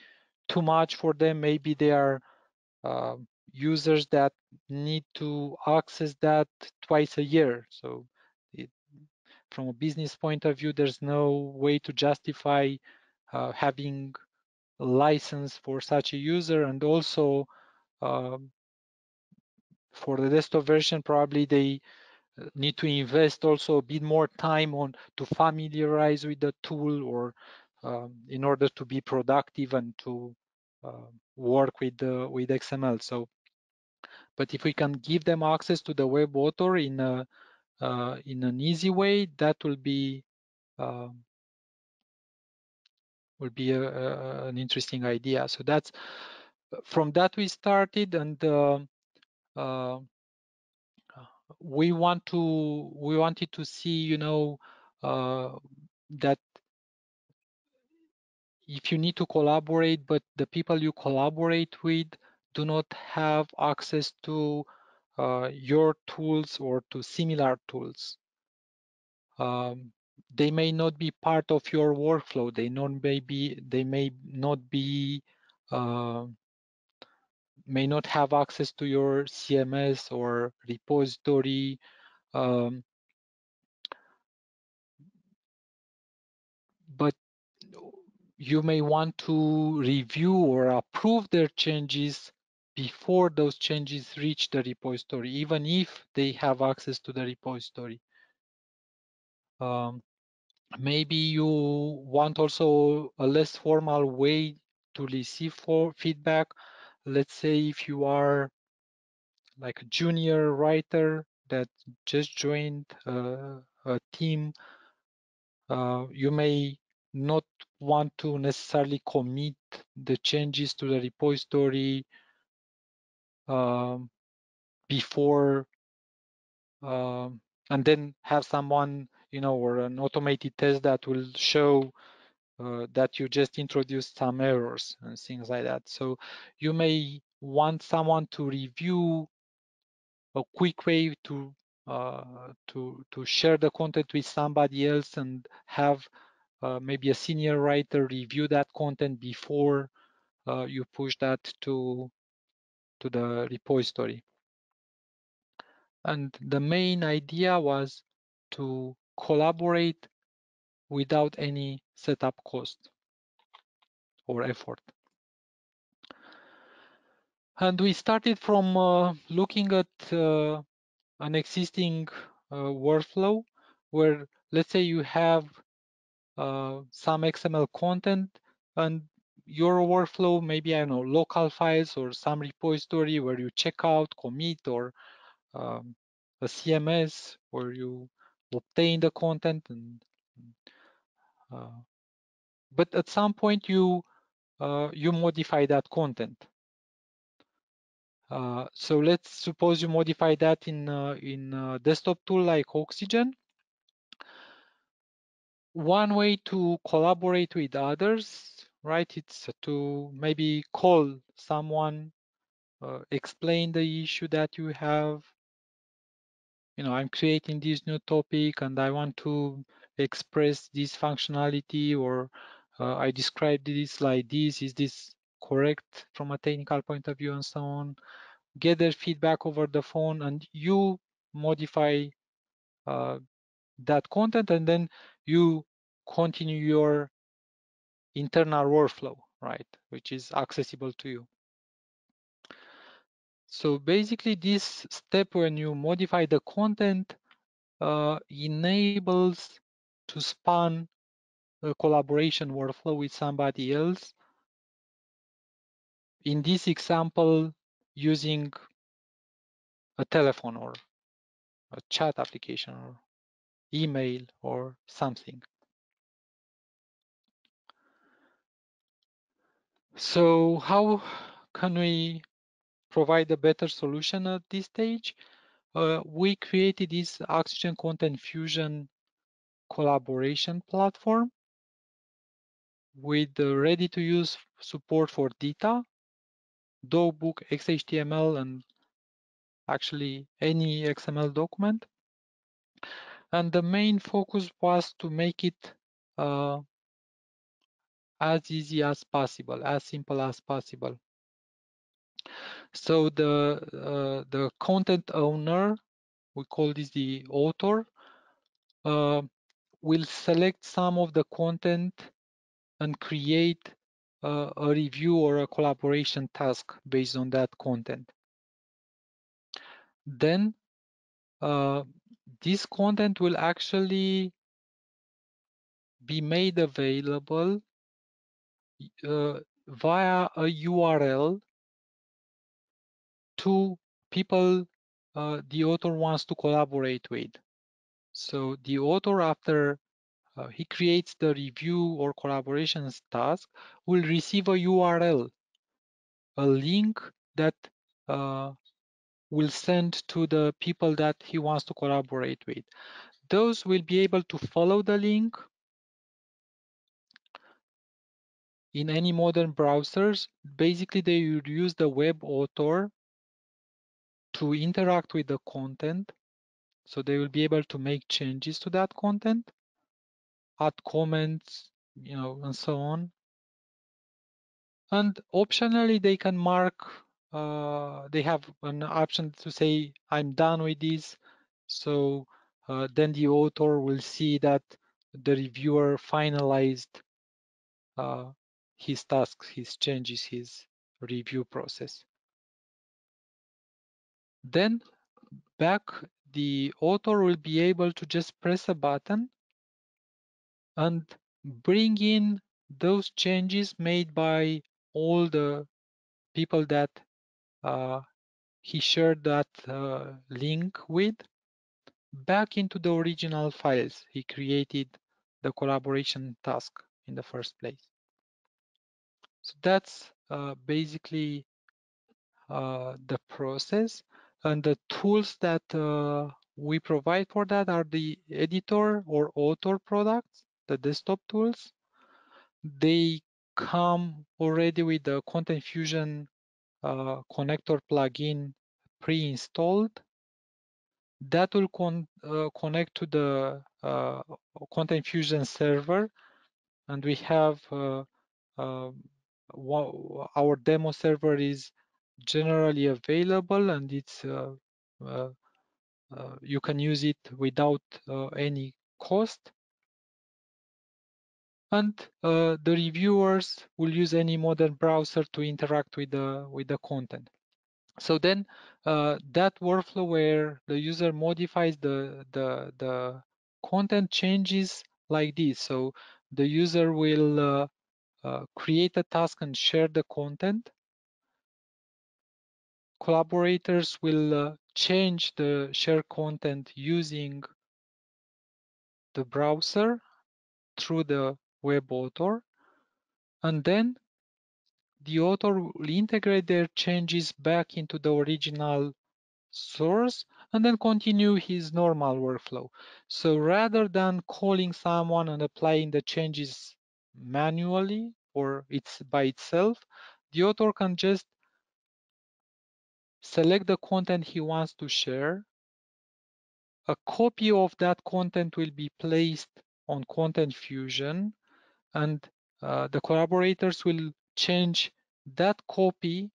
too much for them. Maybe they are uh, users that need to access that twice a year. So it, from a business point of view, there's no way to justify uh, having a license for such a user. And also um, for the desktop version, probably they uh, need to invest also a bit more time on to familiarize with the tool or um, in order to be productive and to uh, work with the with XML. So but if we can give them access to the web author in a uh, in an easy way, that will be uh, will be a, a, an interesting idea. So that's from that we started, and uh, uh, we want to we wanted to see, you know, uh, that if you need to collaborate, but the people you collaborate with do not have access to uh, your tools or to similar tools. Um, they may not be part of your workflow. They not may be, they may not be, uh, may not have access to your CMS or repository. Um, but you may want to review or approve their changes before those changes reach the repository, even if they have access to the repository. Um, maybe you want also a less formal way to receive for feedback. Let's say if you are like a junior writer that just joined uh, a team, uh, you may not want to necessarily commit the changes to the repository um, before um, and then have someone, you know, or an automated test that will show uh, that you just introduced some errors and things like that. So you may want someone to review a quick way to uh, to to share the content with somebody else and have uh, maybe a senior writer review that content before uh, you push that to to the repository. And the main idea was to collaborate without any setup cost or effort. And we started from uh, looking at uh, an existing uh, workflow where, let's say, you have uh, some XML content and your workflow, maybe, I know, local files or some repository where you check out, commit, or um, a CMS where you obtain the content. And uh, but at some point, you uh, you modify that content. Uh, so let's suppose you modify that in uh, in a desktop tool like Oxygen. One way to collaborate with others, right? It's to maybe call someone, uh, explain the issue that you have. You know, I'm creating this new topic and I want to express this functionality or uh, I described this like this. Is this correct from a technical point of view and so on? get their feedback over the phone and you modify uh, that content and then you continue your internal workflow, right, which is accessible to you. So basically this step when you modify the content uh, enables to span a collaboration workflow with somebody else. In this example, using a telephone or a chat application or email or something. So how can we provide a better solution at this stage? Uh, we created this Oxygen Content Fusion collaboration platform with ready-to-use support for DITA, DocBook, XHTML, and actually any XML document. And the main focus was to make it uh, as easy as possible, as simple as possible. So the uh, the content owner, we call this the author, uh, will select some of the content and create uh, a review or a collaboration task based on that content. Then uh, this content will actually be made available via a URL to people uh, the author wants to collaborate with. So the author, after uh, he creates the review or collaborations task, will receive a URL, a link that uh, will send to the people that he wants to collaborate with. Those will be able to follow the link in any modern browsers. Basically, they would use the web author to interact with the content. So they will be able to make changes to that content, add comments, you know, and so on. And optionally, they can mark, uh, they have an option to say, I'm done with this. So uh, then the author will see that the reviewer finalized uh, his tasks, his changes, his review process. Then back, the author will be able to just press a button and bring in those changes made by all the people that uh, he shared that uh, link with back into the original files he created the collaboration task in the first place. So that's uh, basically uh, the process and the tools that uh, we provide for that are the editor or author products, the desktop tools. They come already with the Content Fusion uh, connector plugin pre-installed. That will con uh, connect to the uh, Content Fusion server, and we have uh, um, our demo server is generally available and it's uh, uh, uh, you can use it without any cost. And uh, the reviewers will use any modern browser to interact with the with the content. So then uh, that workflow where the user modifies the the the content changes like this. So the user will uh, create a task and share the content collaborators will uh, change the share content using the browser through the web author and then the author will integrate their changes back into the original source and then continue his normal workflow. So rather than calling someone and applying the changes manually or it's by itself, the author can just select the content he wants to share. A copy of that content will be placed on Content Fusion and uh, the collaborators will change that copy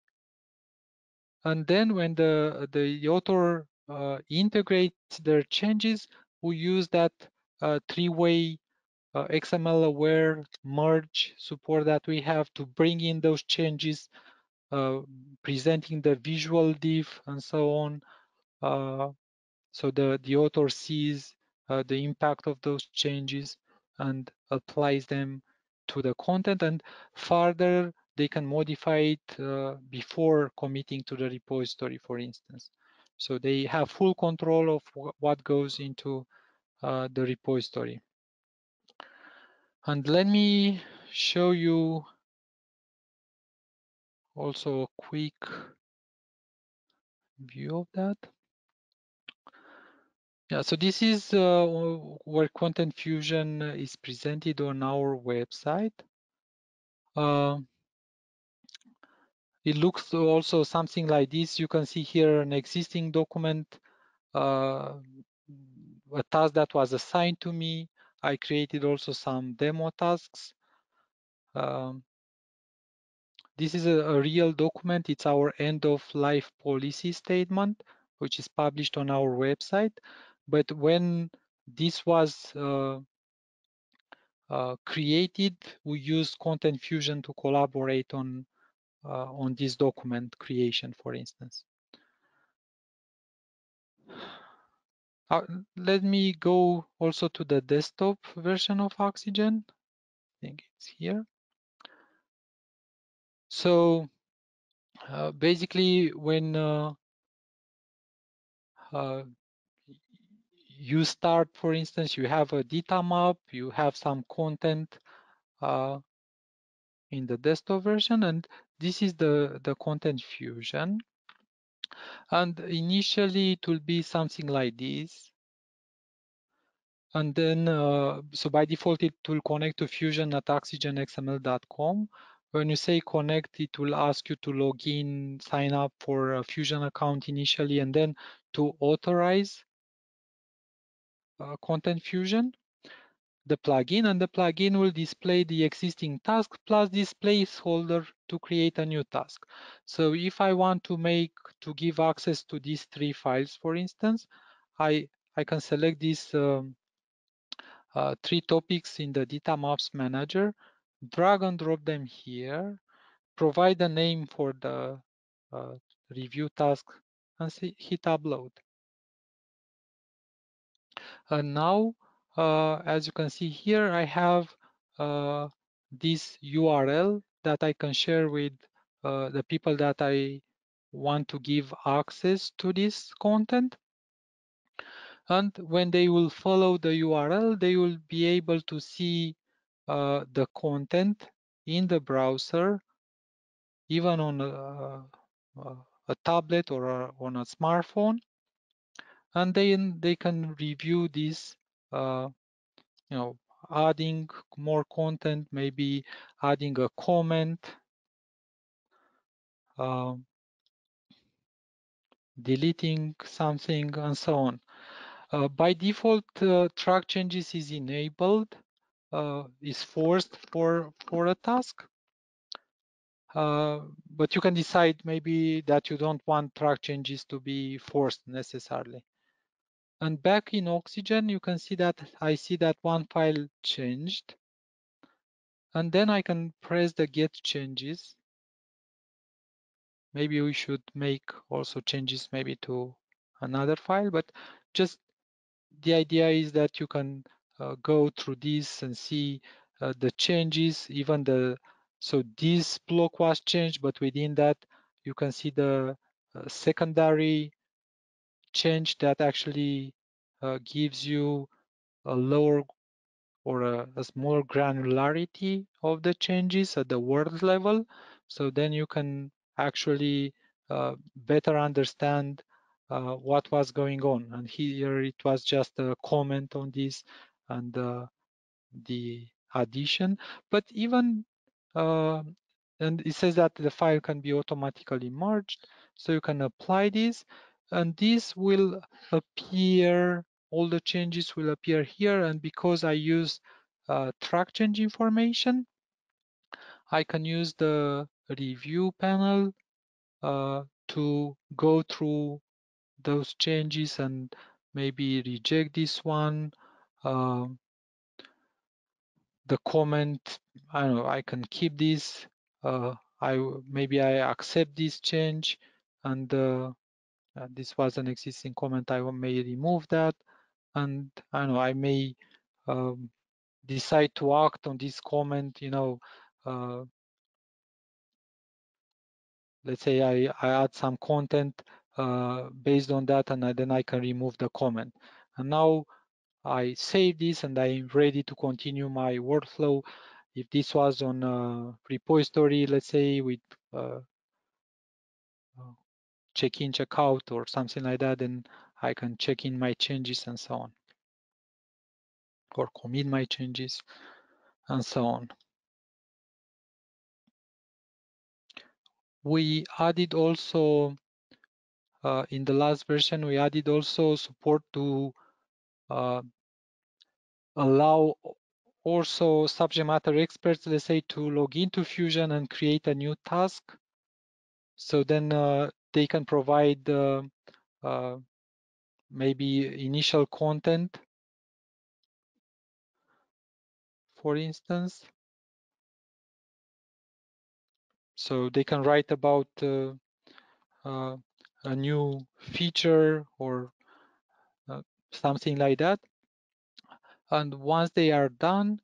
and then when the, the author uh, integrates their changes, we use that uh, three-way uh, XML aware merge support that we have to bring in those changes, uh, presenting the visual diff and so on. Uh, so the, the author sees uh, the impact of those changes and applies them to the content and further they can modify it uh, before committing to the repository, for instance. So they have full control of what goes into uh, the repository. And let me show you also a quick view of that. Yeah, so this is uh, where Content Fusion is presented on our website. Uh, it looks also something like this. You can see here an existing document, uh, a task that was assigned to me. I created also some demo tasks. Um, this is a, a real document. It's our end of life policy statement, which is published on our website. But when this was uh, uh, created, we used Content Fusion to collaborate on uh, on this document creation, for instance. Uh, let me go also to the desktop version of Oxygen. I think it's here. So uh, basically, when uh, uh, you start, for instance, you have a DITA map, you have some content uh, in the desktop version, and this is the, the content fusion. And initially it will be something like this. And then, uh, so by default, it will connect to fusion at oxygenxml.com. When you say connect, it will ask you to log in, sign up for a Fusion account initially, and then to authorize uh, Content Fusion, the plugin, and the plugin will display the existing task plus this placeholder to create a new task. So if I want to make, to give access to these three files, for instance, I, I can select these um, uh, three topics in the DITA maps manager, drag and drop them here, provide a name for the uh, review task and see, hit upload. And now, as you can see here, I have uh, this URL that I can share with uh, the people that I want to give access to this content. And when they will follow the URL, they will be able to see uh, the content in the browser, even on a, a tablet or a, on a smartphone and then they can review this uh, you know adding more content maybe adding a comment uh, deleting something and so on. Uh, by default uh, track changes is enabled uh, is forced for for a task. But you can decide maybe that you don't want track changes to be forced necessarily And back in Oxygen, you can see that I see that one file changed. And then I can press the get changes. Maybe we should make also changes maybe to another file, but just the idea is that you can uh, go through this and see uh, the changes, even the, so this block was changed, but within that, you can see the uh, secondary change that actually uh, gives you a lower or a, a smaller granularity of the changes at the world level. So then you can actually uh, better understand uh, what was going on. And here it was just a comment on this and uh, the addition. But even, uh, and it says that the file can be automatically merged. So you can apply this and this will appear, all the changes will appear here. And because I use uh, track change information, I can use the review panel uh, to go through those changes and maybe reject this one uh, the comment, I don't know, I can keep this. Uh, I maybe I accept this change, and uh, this was an existing comment. I may remove that, and I know I may um, decide to act on this comment. You know, uh, let's say I I add some content uh, based on that, and I, then I can remove the comment. And now I save this and I'm ready to continue my workflow. If this was on a repository, let's say with uh check in, check out or something like that, then I can check in my changes and so on, or commit my changes and so on. We added also, uh, in the last version, we added also support to uh, allow also subject matter experts, let's say, to log into Fusion and create a new task. So then uh, they can provide uh, uh, maybe initial content, for instance. So they can write about uh, uh, a new feature or uh, something like that. And once they are done,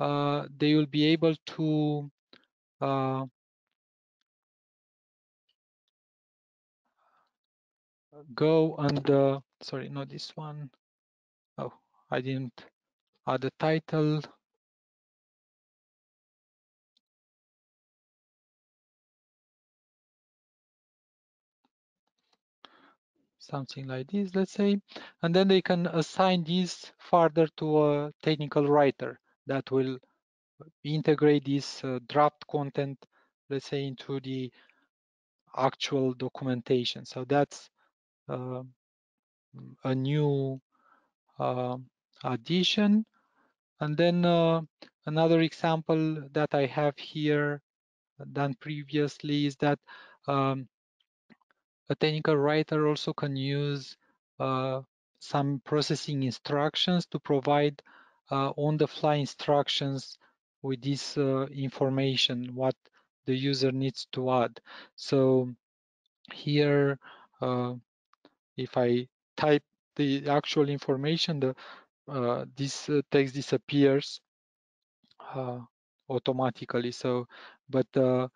uh, they will be able to go uh, sorry, not this one. Oh, I didn't add the title. Something like this, let's say, and then they can assign this further to a technical writer that will integrate this uh, draft content, let's say, into the actual documentation. So that's a new uh, addition. And then uh, another example that I have here done previously is that um, a technical writer also can use uh, some processing instructions to provide uh, on-the-fly instructions with this uh, information, what the user needs to add. So here, uh, if I type the actual information, the uh, this uh, text disappears uh, automatically. So, but uh,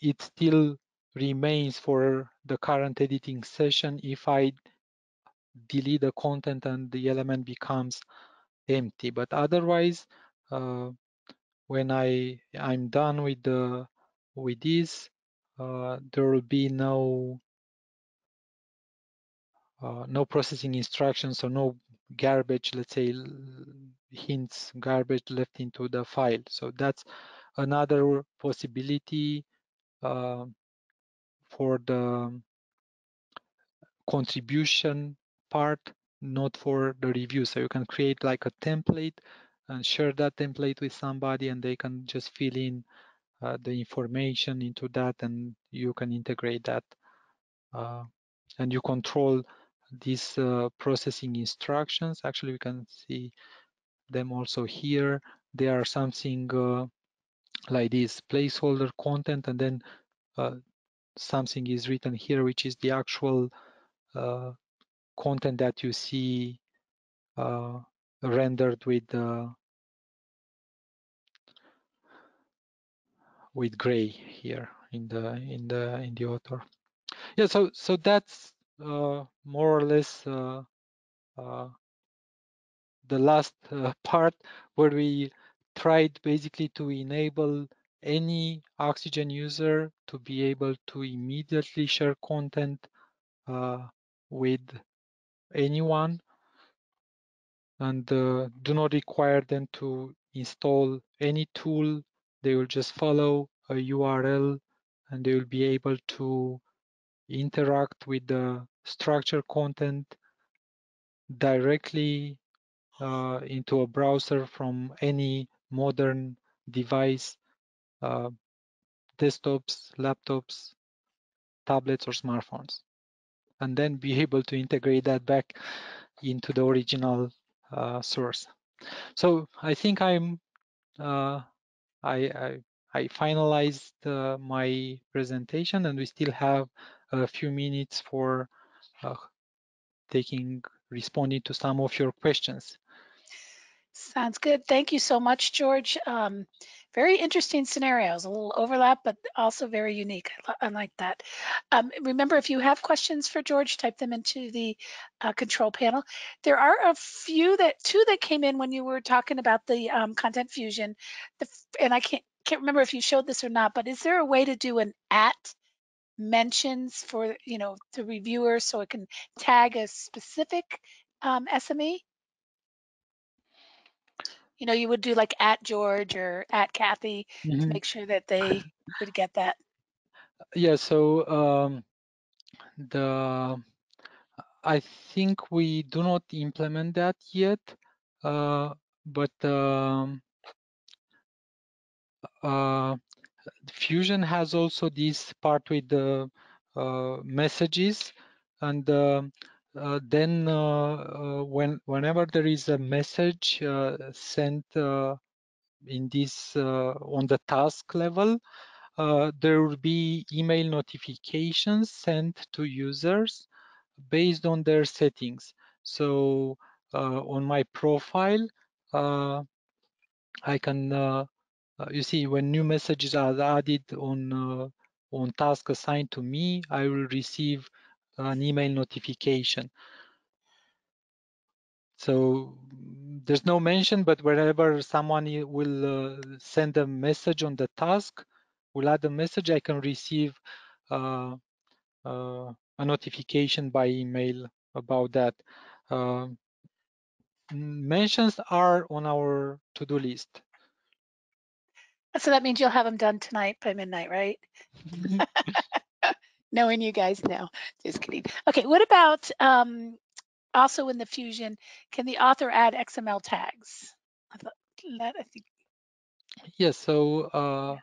it still remains for the current editing session if I delete the content and the element becomes empty. But otherwise, uh, when I I'm done with the with this, uh, there will be no uh, no processing instructions or no garbage, let's say hints garbage left into the file. So that's another possibility uh, for the contribution part, not for the review. So you can create like a template and share that template with somebody and they can just fill in uh, the information into that and you can integrate that uh, and you control these uh, processing instructions. Actually, we can see them also here. They are something uh, like this placeholder content and then uh, something is written here, which is the actual uh, content that you see uh, rendered with uh, with gray here in the in the in the author. Yeah, so so that's more or less uh, uh, the last uh, part where we tried basically to enable any Oxygen user to be able to immediately share content uh, with anyone and uh, do not require them to install any tool. They will just follow a URL and they will be able to interact with the structured content directly uh, into a browser from any modern device, uh, desktops, laptops, tablets, or smartphones, and then be able to integrate that back into the original uh, source. So I think I'm uh, I, I I finalized uh, my presentation, and we still have a few minutes for uh, taking responding to some of your questions. Sounds good. Thank you so much, George. Um, very interesting scenarios, a little overlap, but also very unique. I, like that. Um, remember, if you have questions for George, type them into the uh, control panel. There are a few that, two that came in when you were talking about the um, content fusion. The, and I can't, can't remember if you showed this or not, but is there a way to do an at mentions for, you know, the reviewer so it can tag a specific um, SME? you know, you would do like at George or at Kathy mm -hmm. to mm-hmm. make sure that they would get that. Yeah, so um, the I think we do not implement that yet, uh, but um, uh, Fusion has also this part with the uh, messages, and uh, uh, then uh, uh, when whenever there is a message sent in this on the task level, there will be email notifications sent to users based on their settings. So on my profile, I can uh, you see when new messages are added on uh, on task assigned to me, I will receive an email notification. So there's no mention, but wherever someone will uh, send a message on the task, will add a message, I can receive uh, uh, a notification by email about that. Uh, mentions are on our to-do list. So that means you'll have them done tonight by midnight, right? Knowing you guys now. Just kidding. Okay, what about um, also in the Fusion, can the author add XML tags? I thought that I think. Yes, so uh,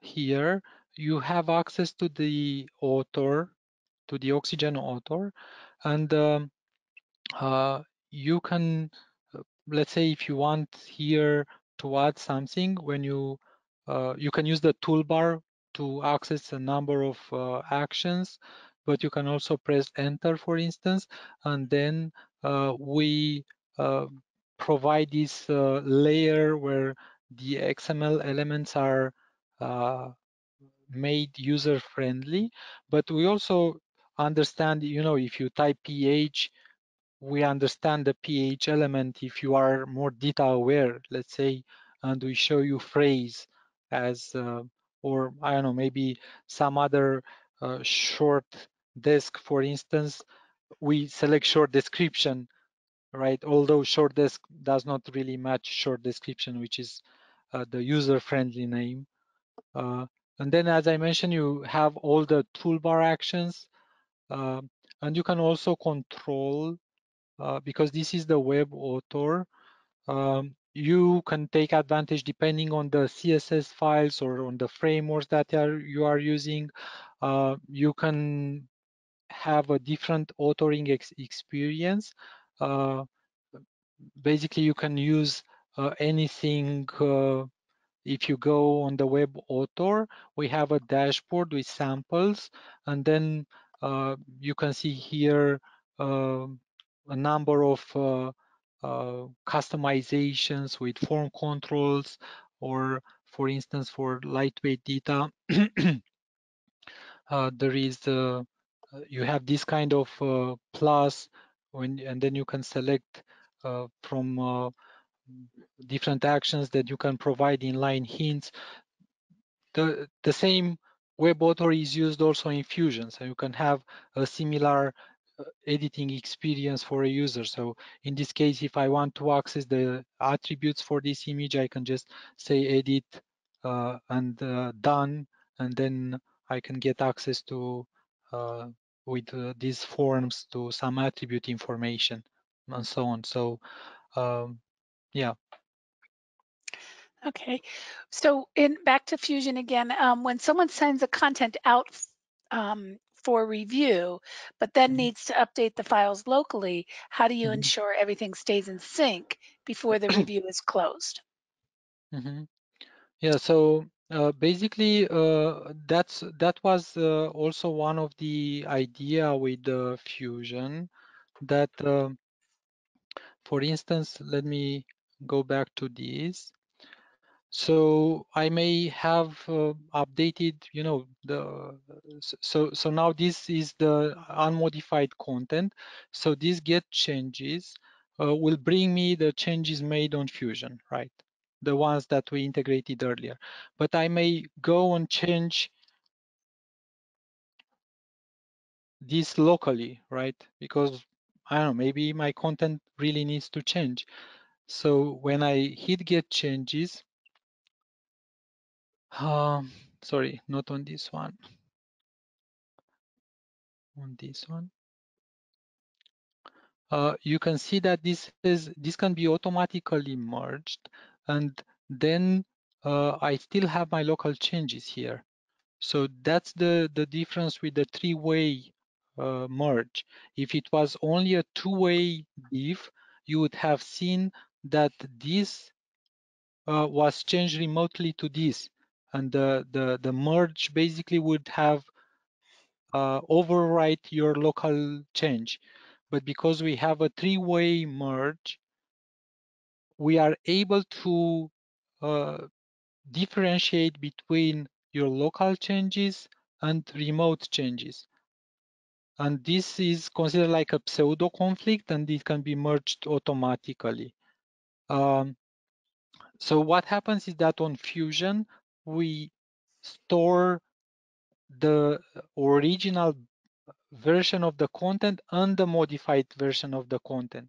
here you have access to the author, to the Oxygen author, and um, uh, you can, uh, let's say if you want here to add something, when you, you can use the toolbar to access a number of uh, actions but you can also press enter, for instance, and then uh, we uh, provide this uh, layer where the XML elements are uh, made user friendly, but we also understand, you know, if you type PH, we understand the PH element if you are more DITA aware let's say, and we show you phrase as, uh, or I don't know, maybe some other uh, short desk, for instance, we select short description, right? Although shortdesc does not really match short description, which is uh, the user-friendly name. Uh, and then, as I mentioned, you have all the toolbar actions, uh, and you can also control, uh, because this is the web author, um, you can take advantage depending on the CSS files or on the frameworks that are, you are using. Uh, you can have a different authoring ex experience. Uh, basically, you can use uh, anything. Uh, if you go on the web author, we have a dashboard with samples, and then uh, you can see here uh, a number of customizations with form controls, or for instance, for lightweight DITA, there is uh, you have this kind of uh, plus when and then you can select uh, from different actions that you can provide inline hints. The, the same web author is used also in Fusion, so you can have a similar editing experience for a user. So in this case, if I want to access the attributes for this image, I can just say edit uh, and uh, done, and then I can get access to uh, with uh, these forms to some attribute information and so on. So um, yeah. Okay, so in back to Fusion again, um, when someone sends a content out um, for review, but then Mhm. needs to update the files locally, how do you Mhm. ensure everything stays in sync before the review is closed? Mhm. Yeah, so uh, basically, uh, that's that was uh, also one of the idea with the fusion that, uh, for instance, let me go back to this. So I may have uh, updated, you know, the so so now this is the unmodified content. So these get changes uh, will bring me the changes made on Fusion, right? The ones that we integrated earlier. But I may go and change this locally, right? Because I don't know, maybe my content really needs to change. So when I hit get changes, um, sorry, not on this one. on this one. Uh, you can see that this is this can be automatically merged and then uh, I still have my local changes here. So that's the, the difference with the three-way uh, merge. If it was only a two-way diff, you would have seen that this uh, was changed remotely to this. And the, the, the merge basically would have uh, overwrite your local change. But because we have a three-way merge, we are able to uh, differentiate between your local changes and remote changes. And this is considered like a pseudo conflict and it can be merged automatically. Um, so what happens is that on Fusion, we store the original version of the content and the modified version of the content.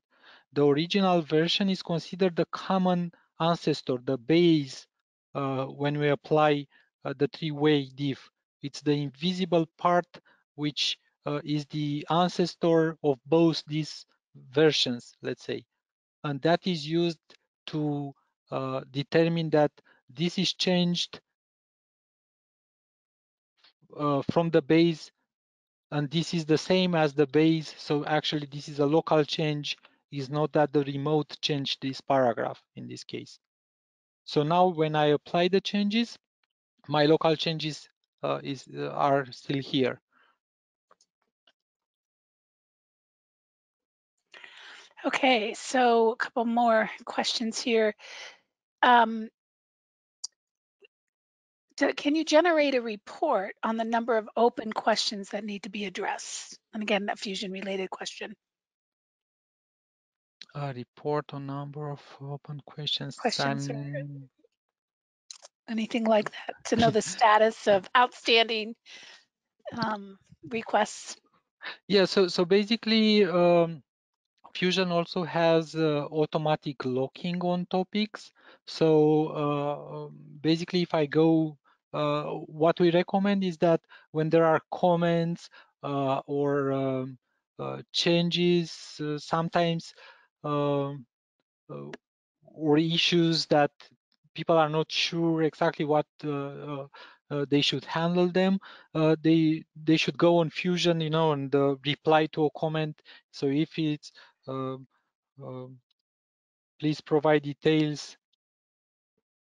The original version is considered the common ancestor, the base uh, when we apply uh, the three-way diff. It's the invisible part which uh, is the ancestor of both these versions, let's say. And that is used to uh, determine that this is changed uh, from the base and this is the same as the base. So actually this is a local change, is not that the remote changed this paragraph in this case. So now when I apply the changes, my local changes uh, is uh, are still here. Okay, so a couple more questions here. Um, do, can you generate a report on the number of open questions that need to be addressed? And again, that fusion related question. A report on number of open questions. Questions anything like that to know the status of outstanding um, requests. Yeah, so so basically um, Fusion also has uh, automatic locking on topics. So uh, basically, if I go, what we recommend is that when there are comments uh, or um, uh, changes, uh, sometimes um, uh, or issues that people are not sure exactly what uh, uh, they should handle them, uh, they they should go on Fusion, you know, and uh, reply to a comment. So if it's um, um, please provide details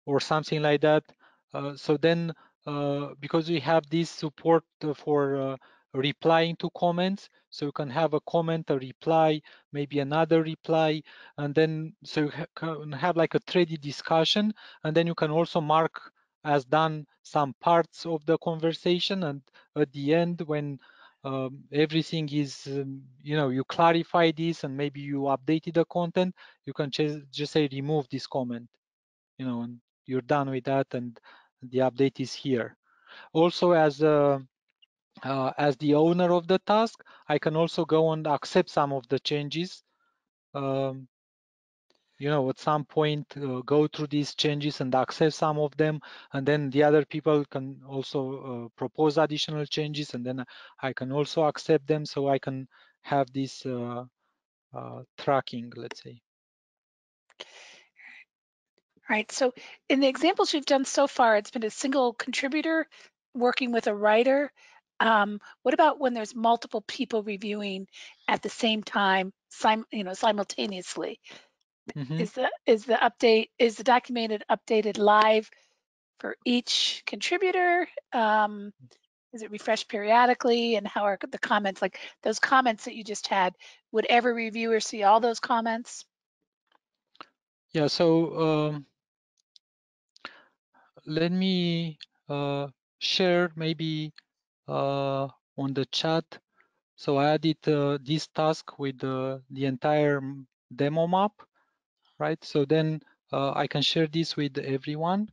or something like that. Uh, so then, uh, because we have this support for uh, replying to comments, so you can have a comment, a reply, maybe another reply, and then so you can have like a threaded discussion, and then you can also mark as done some parts of the conversation, and at the end when um, everything is, um, you know, you clarify this and maybe you updated the content, you can just, just say remove this comment, you know, and you're done with that and the update is here. Also as a, uh, as the owner of the task, I can also go and accept some of the changes. Um, you know, at some point, uh, go through these changes and accept some of them, and then the other people can also uh, propose additional changes, and then I can also accept them, so I can have this uh, uh, tracking, let's say. Right. So in the examples we've done so far, it's been a single contributor working with a writer. um, what about when there's multiple people reviewing at the same time, sim you know, simultaneously? Mhm. Is the is the update is the documented updated live for each contributor? Um, is it refreshed periodically? And how are the comments like those comments that you just had? Would every reviewer see all those comments? Yeah, so um, let me uh, share maybe uh, on the chat. So I added uh, this task with the entire demo map, right? So then uh, I can share this with everyone.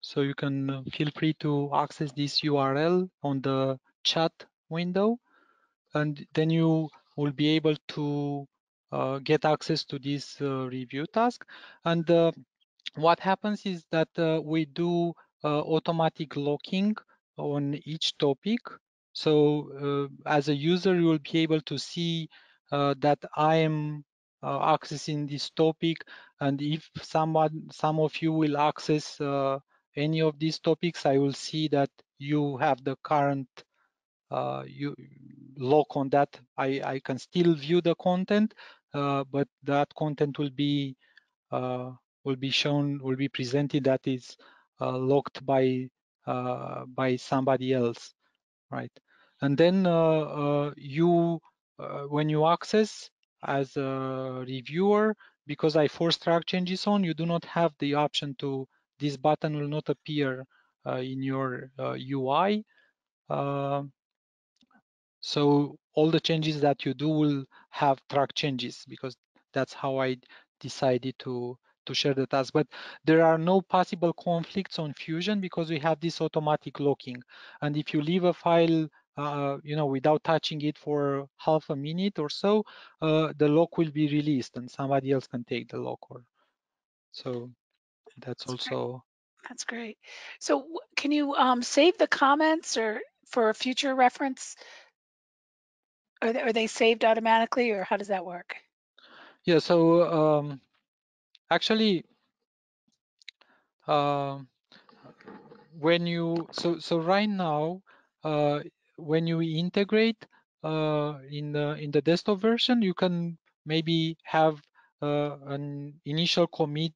So you can uh, feel free to access this URL on the chat window, and then you will be able to uh, get access to this review task. And what happens is that uh, we do uh, automatic locking on each topic. So uh, as a user, you will be able to see uh, that I am uh, accessing this topic. And if someone, some of you will access uh, any of these topics, I will see that you have the current you lock on that. I, I can still view the content, but that content will be uh, will be shown, will be presented that is uh, locked by uh, by somebody else, right? And then uh, uh, you, when you access as a reviewer, because I force track changes on, you do not have the option to, this button will not appear in your UI. so all the changes that you do will have track changes because that's how I decided to to share the task. But there are no possible conflicts on Fusion because we have this automatic locking. And if you leave a file, uh, you know, without touching it for half a minute or so, uh, the lock will be released and somebody else can take the lock. Or so that's, that's also. Great. That's great. So can you um, save the comments or for a future reference? Are they, are they saved automatically or how does that work? Yeah, so um, actually, uh, when you so so right now uh, when you integrate uh, in the in the desktop version you can maybe have uh, an initial commit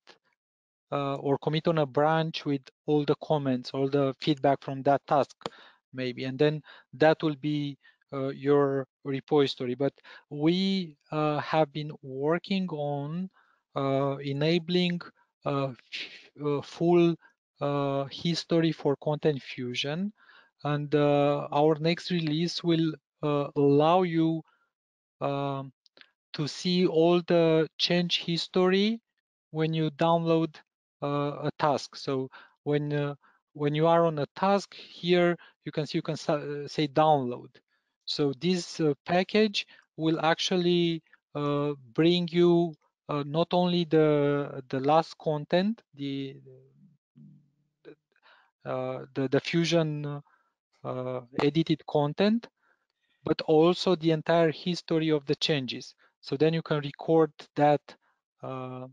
uh, or commit on a branch with all the comments all the feedback from that task maybe and then that will be uh, your repository. But we have been working on enabling uh, full uh, history for content fusion. And uh, our next release will uh, allow you um, to see all the change history when you download uh, a task. So when uh, when you are on a task here you can see you can uh, say download. So this uh, package will actually uh, bring you not only the the last content the uh, the, the Fusion uh, edited content, but also the entire history of the changes. So then you can record that, uh,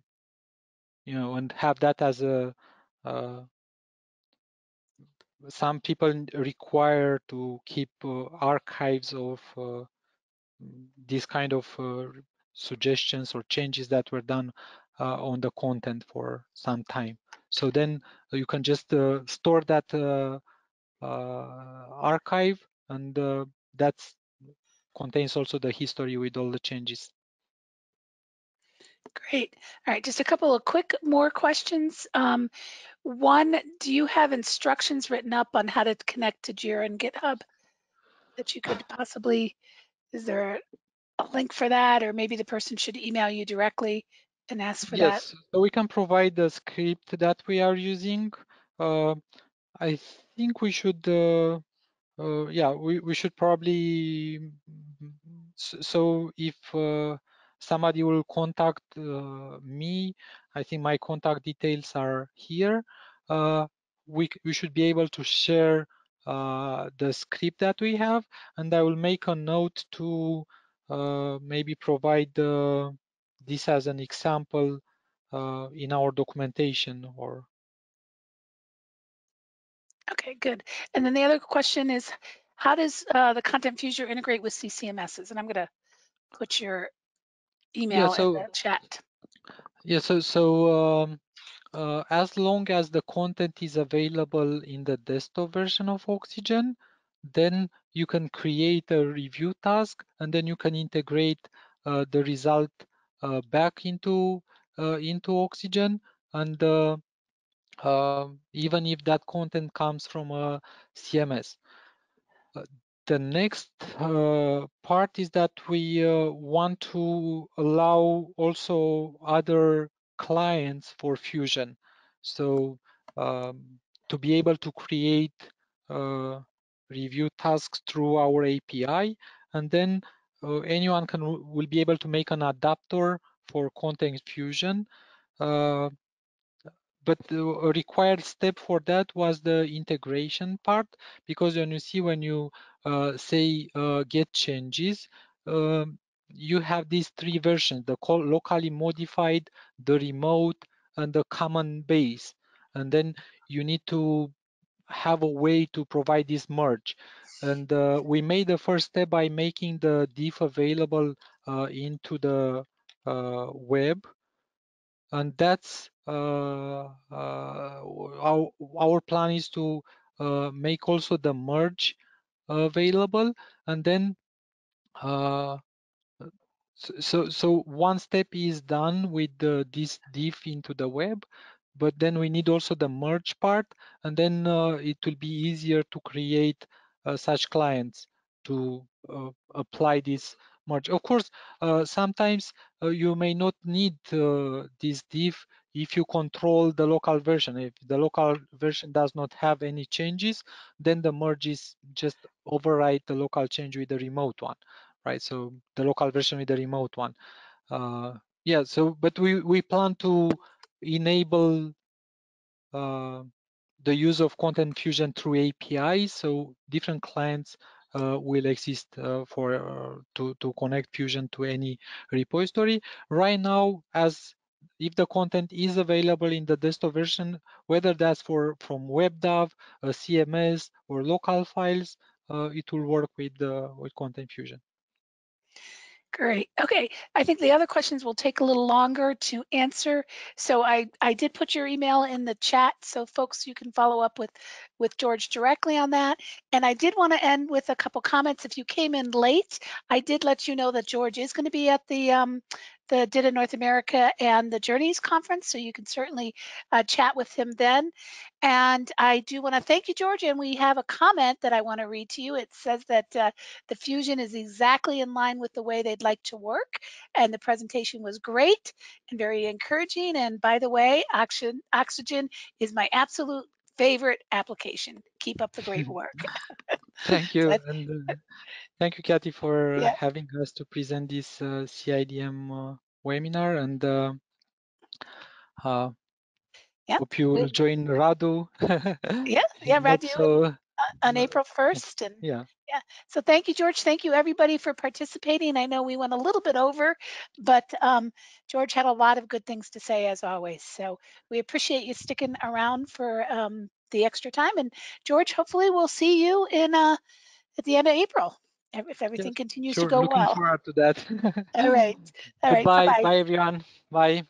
you know, and have that as a, some people require to keep archives of these kind of suggestions or changes that were done uh, on the content for some time. So then you can just uh, store that uh, archive and that contains also the history with all the changes. Great. All right, just a couple of quick more questions. Um, one, do you have instructions written up on how to connect to Jira and GitHub that you could possibly, is there a link for that or maybe the person should email you directly and ask for yes, that? Yes, so we can provide the script that we are using. Uh, I think we should, uh, uh, yeah, we, we should probably, so if uh, somebody will contact uh, me, I think my contact details are here. Uh, we, we should be able to share the script that we have, and I will make a note to maybe provide this as an example uh, in our documentation or Okay, good. And then the other question is, how does uh, the Content Fusion integrate with CCMSs? And I'm going to put your email so, in the chat. Yeah, so so um, uh, as long as the content is available in the desktop version of Oxygen, then you can create a review task and then you can integrate uh, the result uh, back into uh, into Oxygen and uh, um, even if that content comes from a CMS. Uh, the next uh, part is that we uh, want to allow also other clients for Fusion. So um, to be able to create uh, review tasks through our API, and then uh, anyone can will be able to make an adapter for Content Fusion. Uh, but the required step for that was the integration part because when you see when you uh, say uh, get changes um, you have these three versions the locally modified the remote and the common base and then you need to have a way to provide this merge. And uh, we made the first step by making the diff available uh, into the uh, web. And that's uh, uh, our our plan is to make also the merge available. And then so so one step is done with the, this diff into the web but then we need also the merge part and then uh, it will be easier to create uh, such clients to uh, apply this merge. Of course, uh, sometimes uh, you may not need uh, this diff if you control the local version. If the local version does not have any changes, then the merge is just override the local change with the remote one, right? So the local version with the remote one. Yeah, so, but we, we plan to enable uh, the use of Content Fusion through APIs, so different clients uh, will exist uh, for uh, to to connect Fusion to any repository. Right now, as if the content is available in the desktop version, whether that's for from WebDAV, a CMS, or local files, uh, it will work with uh, with Content Fusion. Great. Okay. I think the other questions will take a little longer to answer. So I, I did put your email in the chat so folks you can follow up with with George directly on that. And I did want to end with a couple comments. If you came in late, I did let you know that George is going to be at the um, the DITA North America and the Journeys conference, so you can certainly uh, chat with him then. And I do want to thank you, George. And we have a comment that I want to read to you. It says that uh, the Fusion is exactly in line with the way they'd like to work, and the presentation was great and very encouraging. And by the way, Oxygen, Oxygen is my absolute favorite application. Keep up the great work. thank you. so and, uh, thank you, Kathy, for yeah. having us to present this uh, CIDM uh, webinar. And uh, uh, yeah. hope you will join Radu. yeah, yeah, Radu. So, on April 1st. And yeah. Yeah. So thank you, George. Thank you, everybody, for participating. I know we went a little bit over, but um, George had a lot of good things to say, as always. So we appreciate you sticking around for um, the extra time. And George, hopefully we'll see you in uh, at the end of April if everything yes, continues sure. to go Looking well. Looking forward to that. All right. All right. Bye. Bye, everyone. Bye.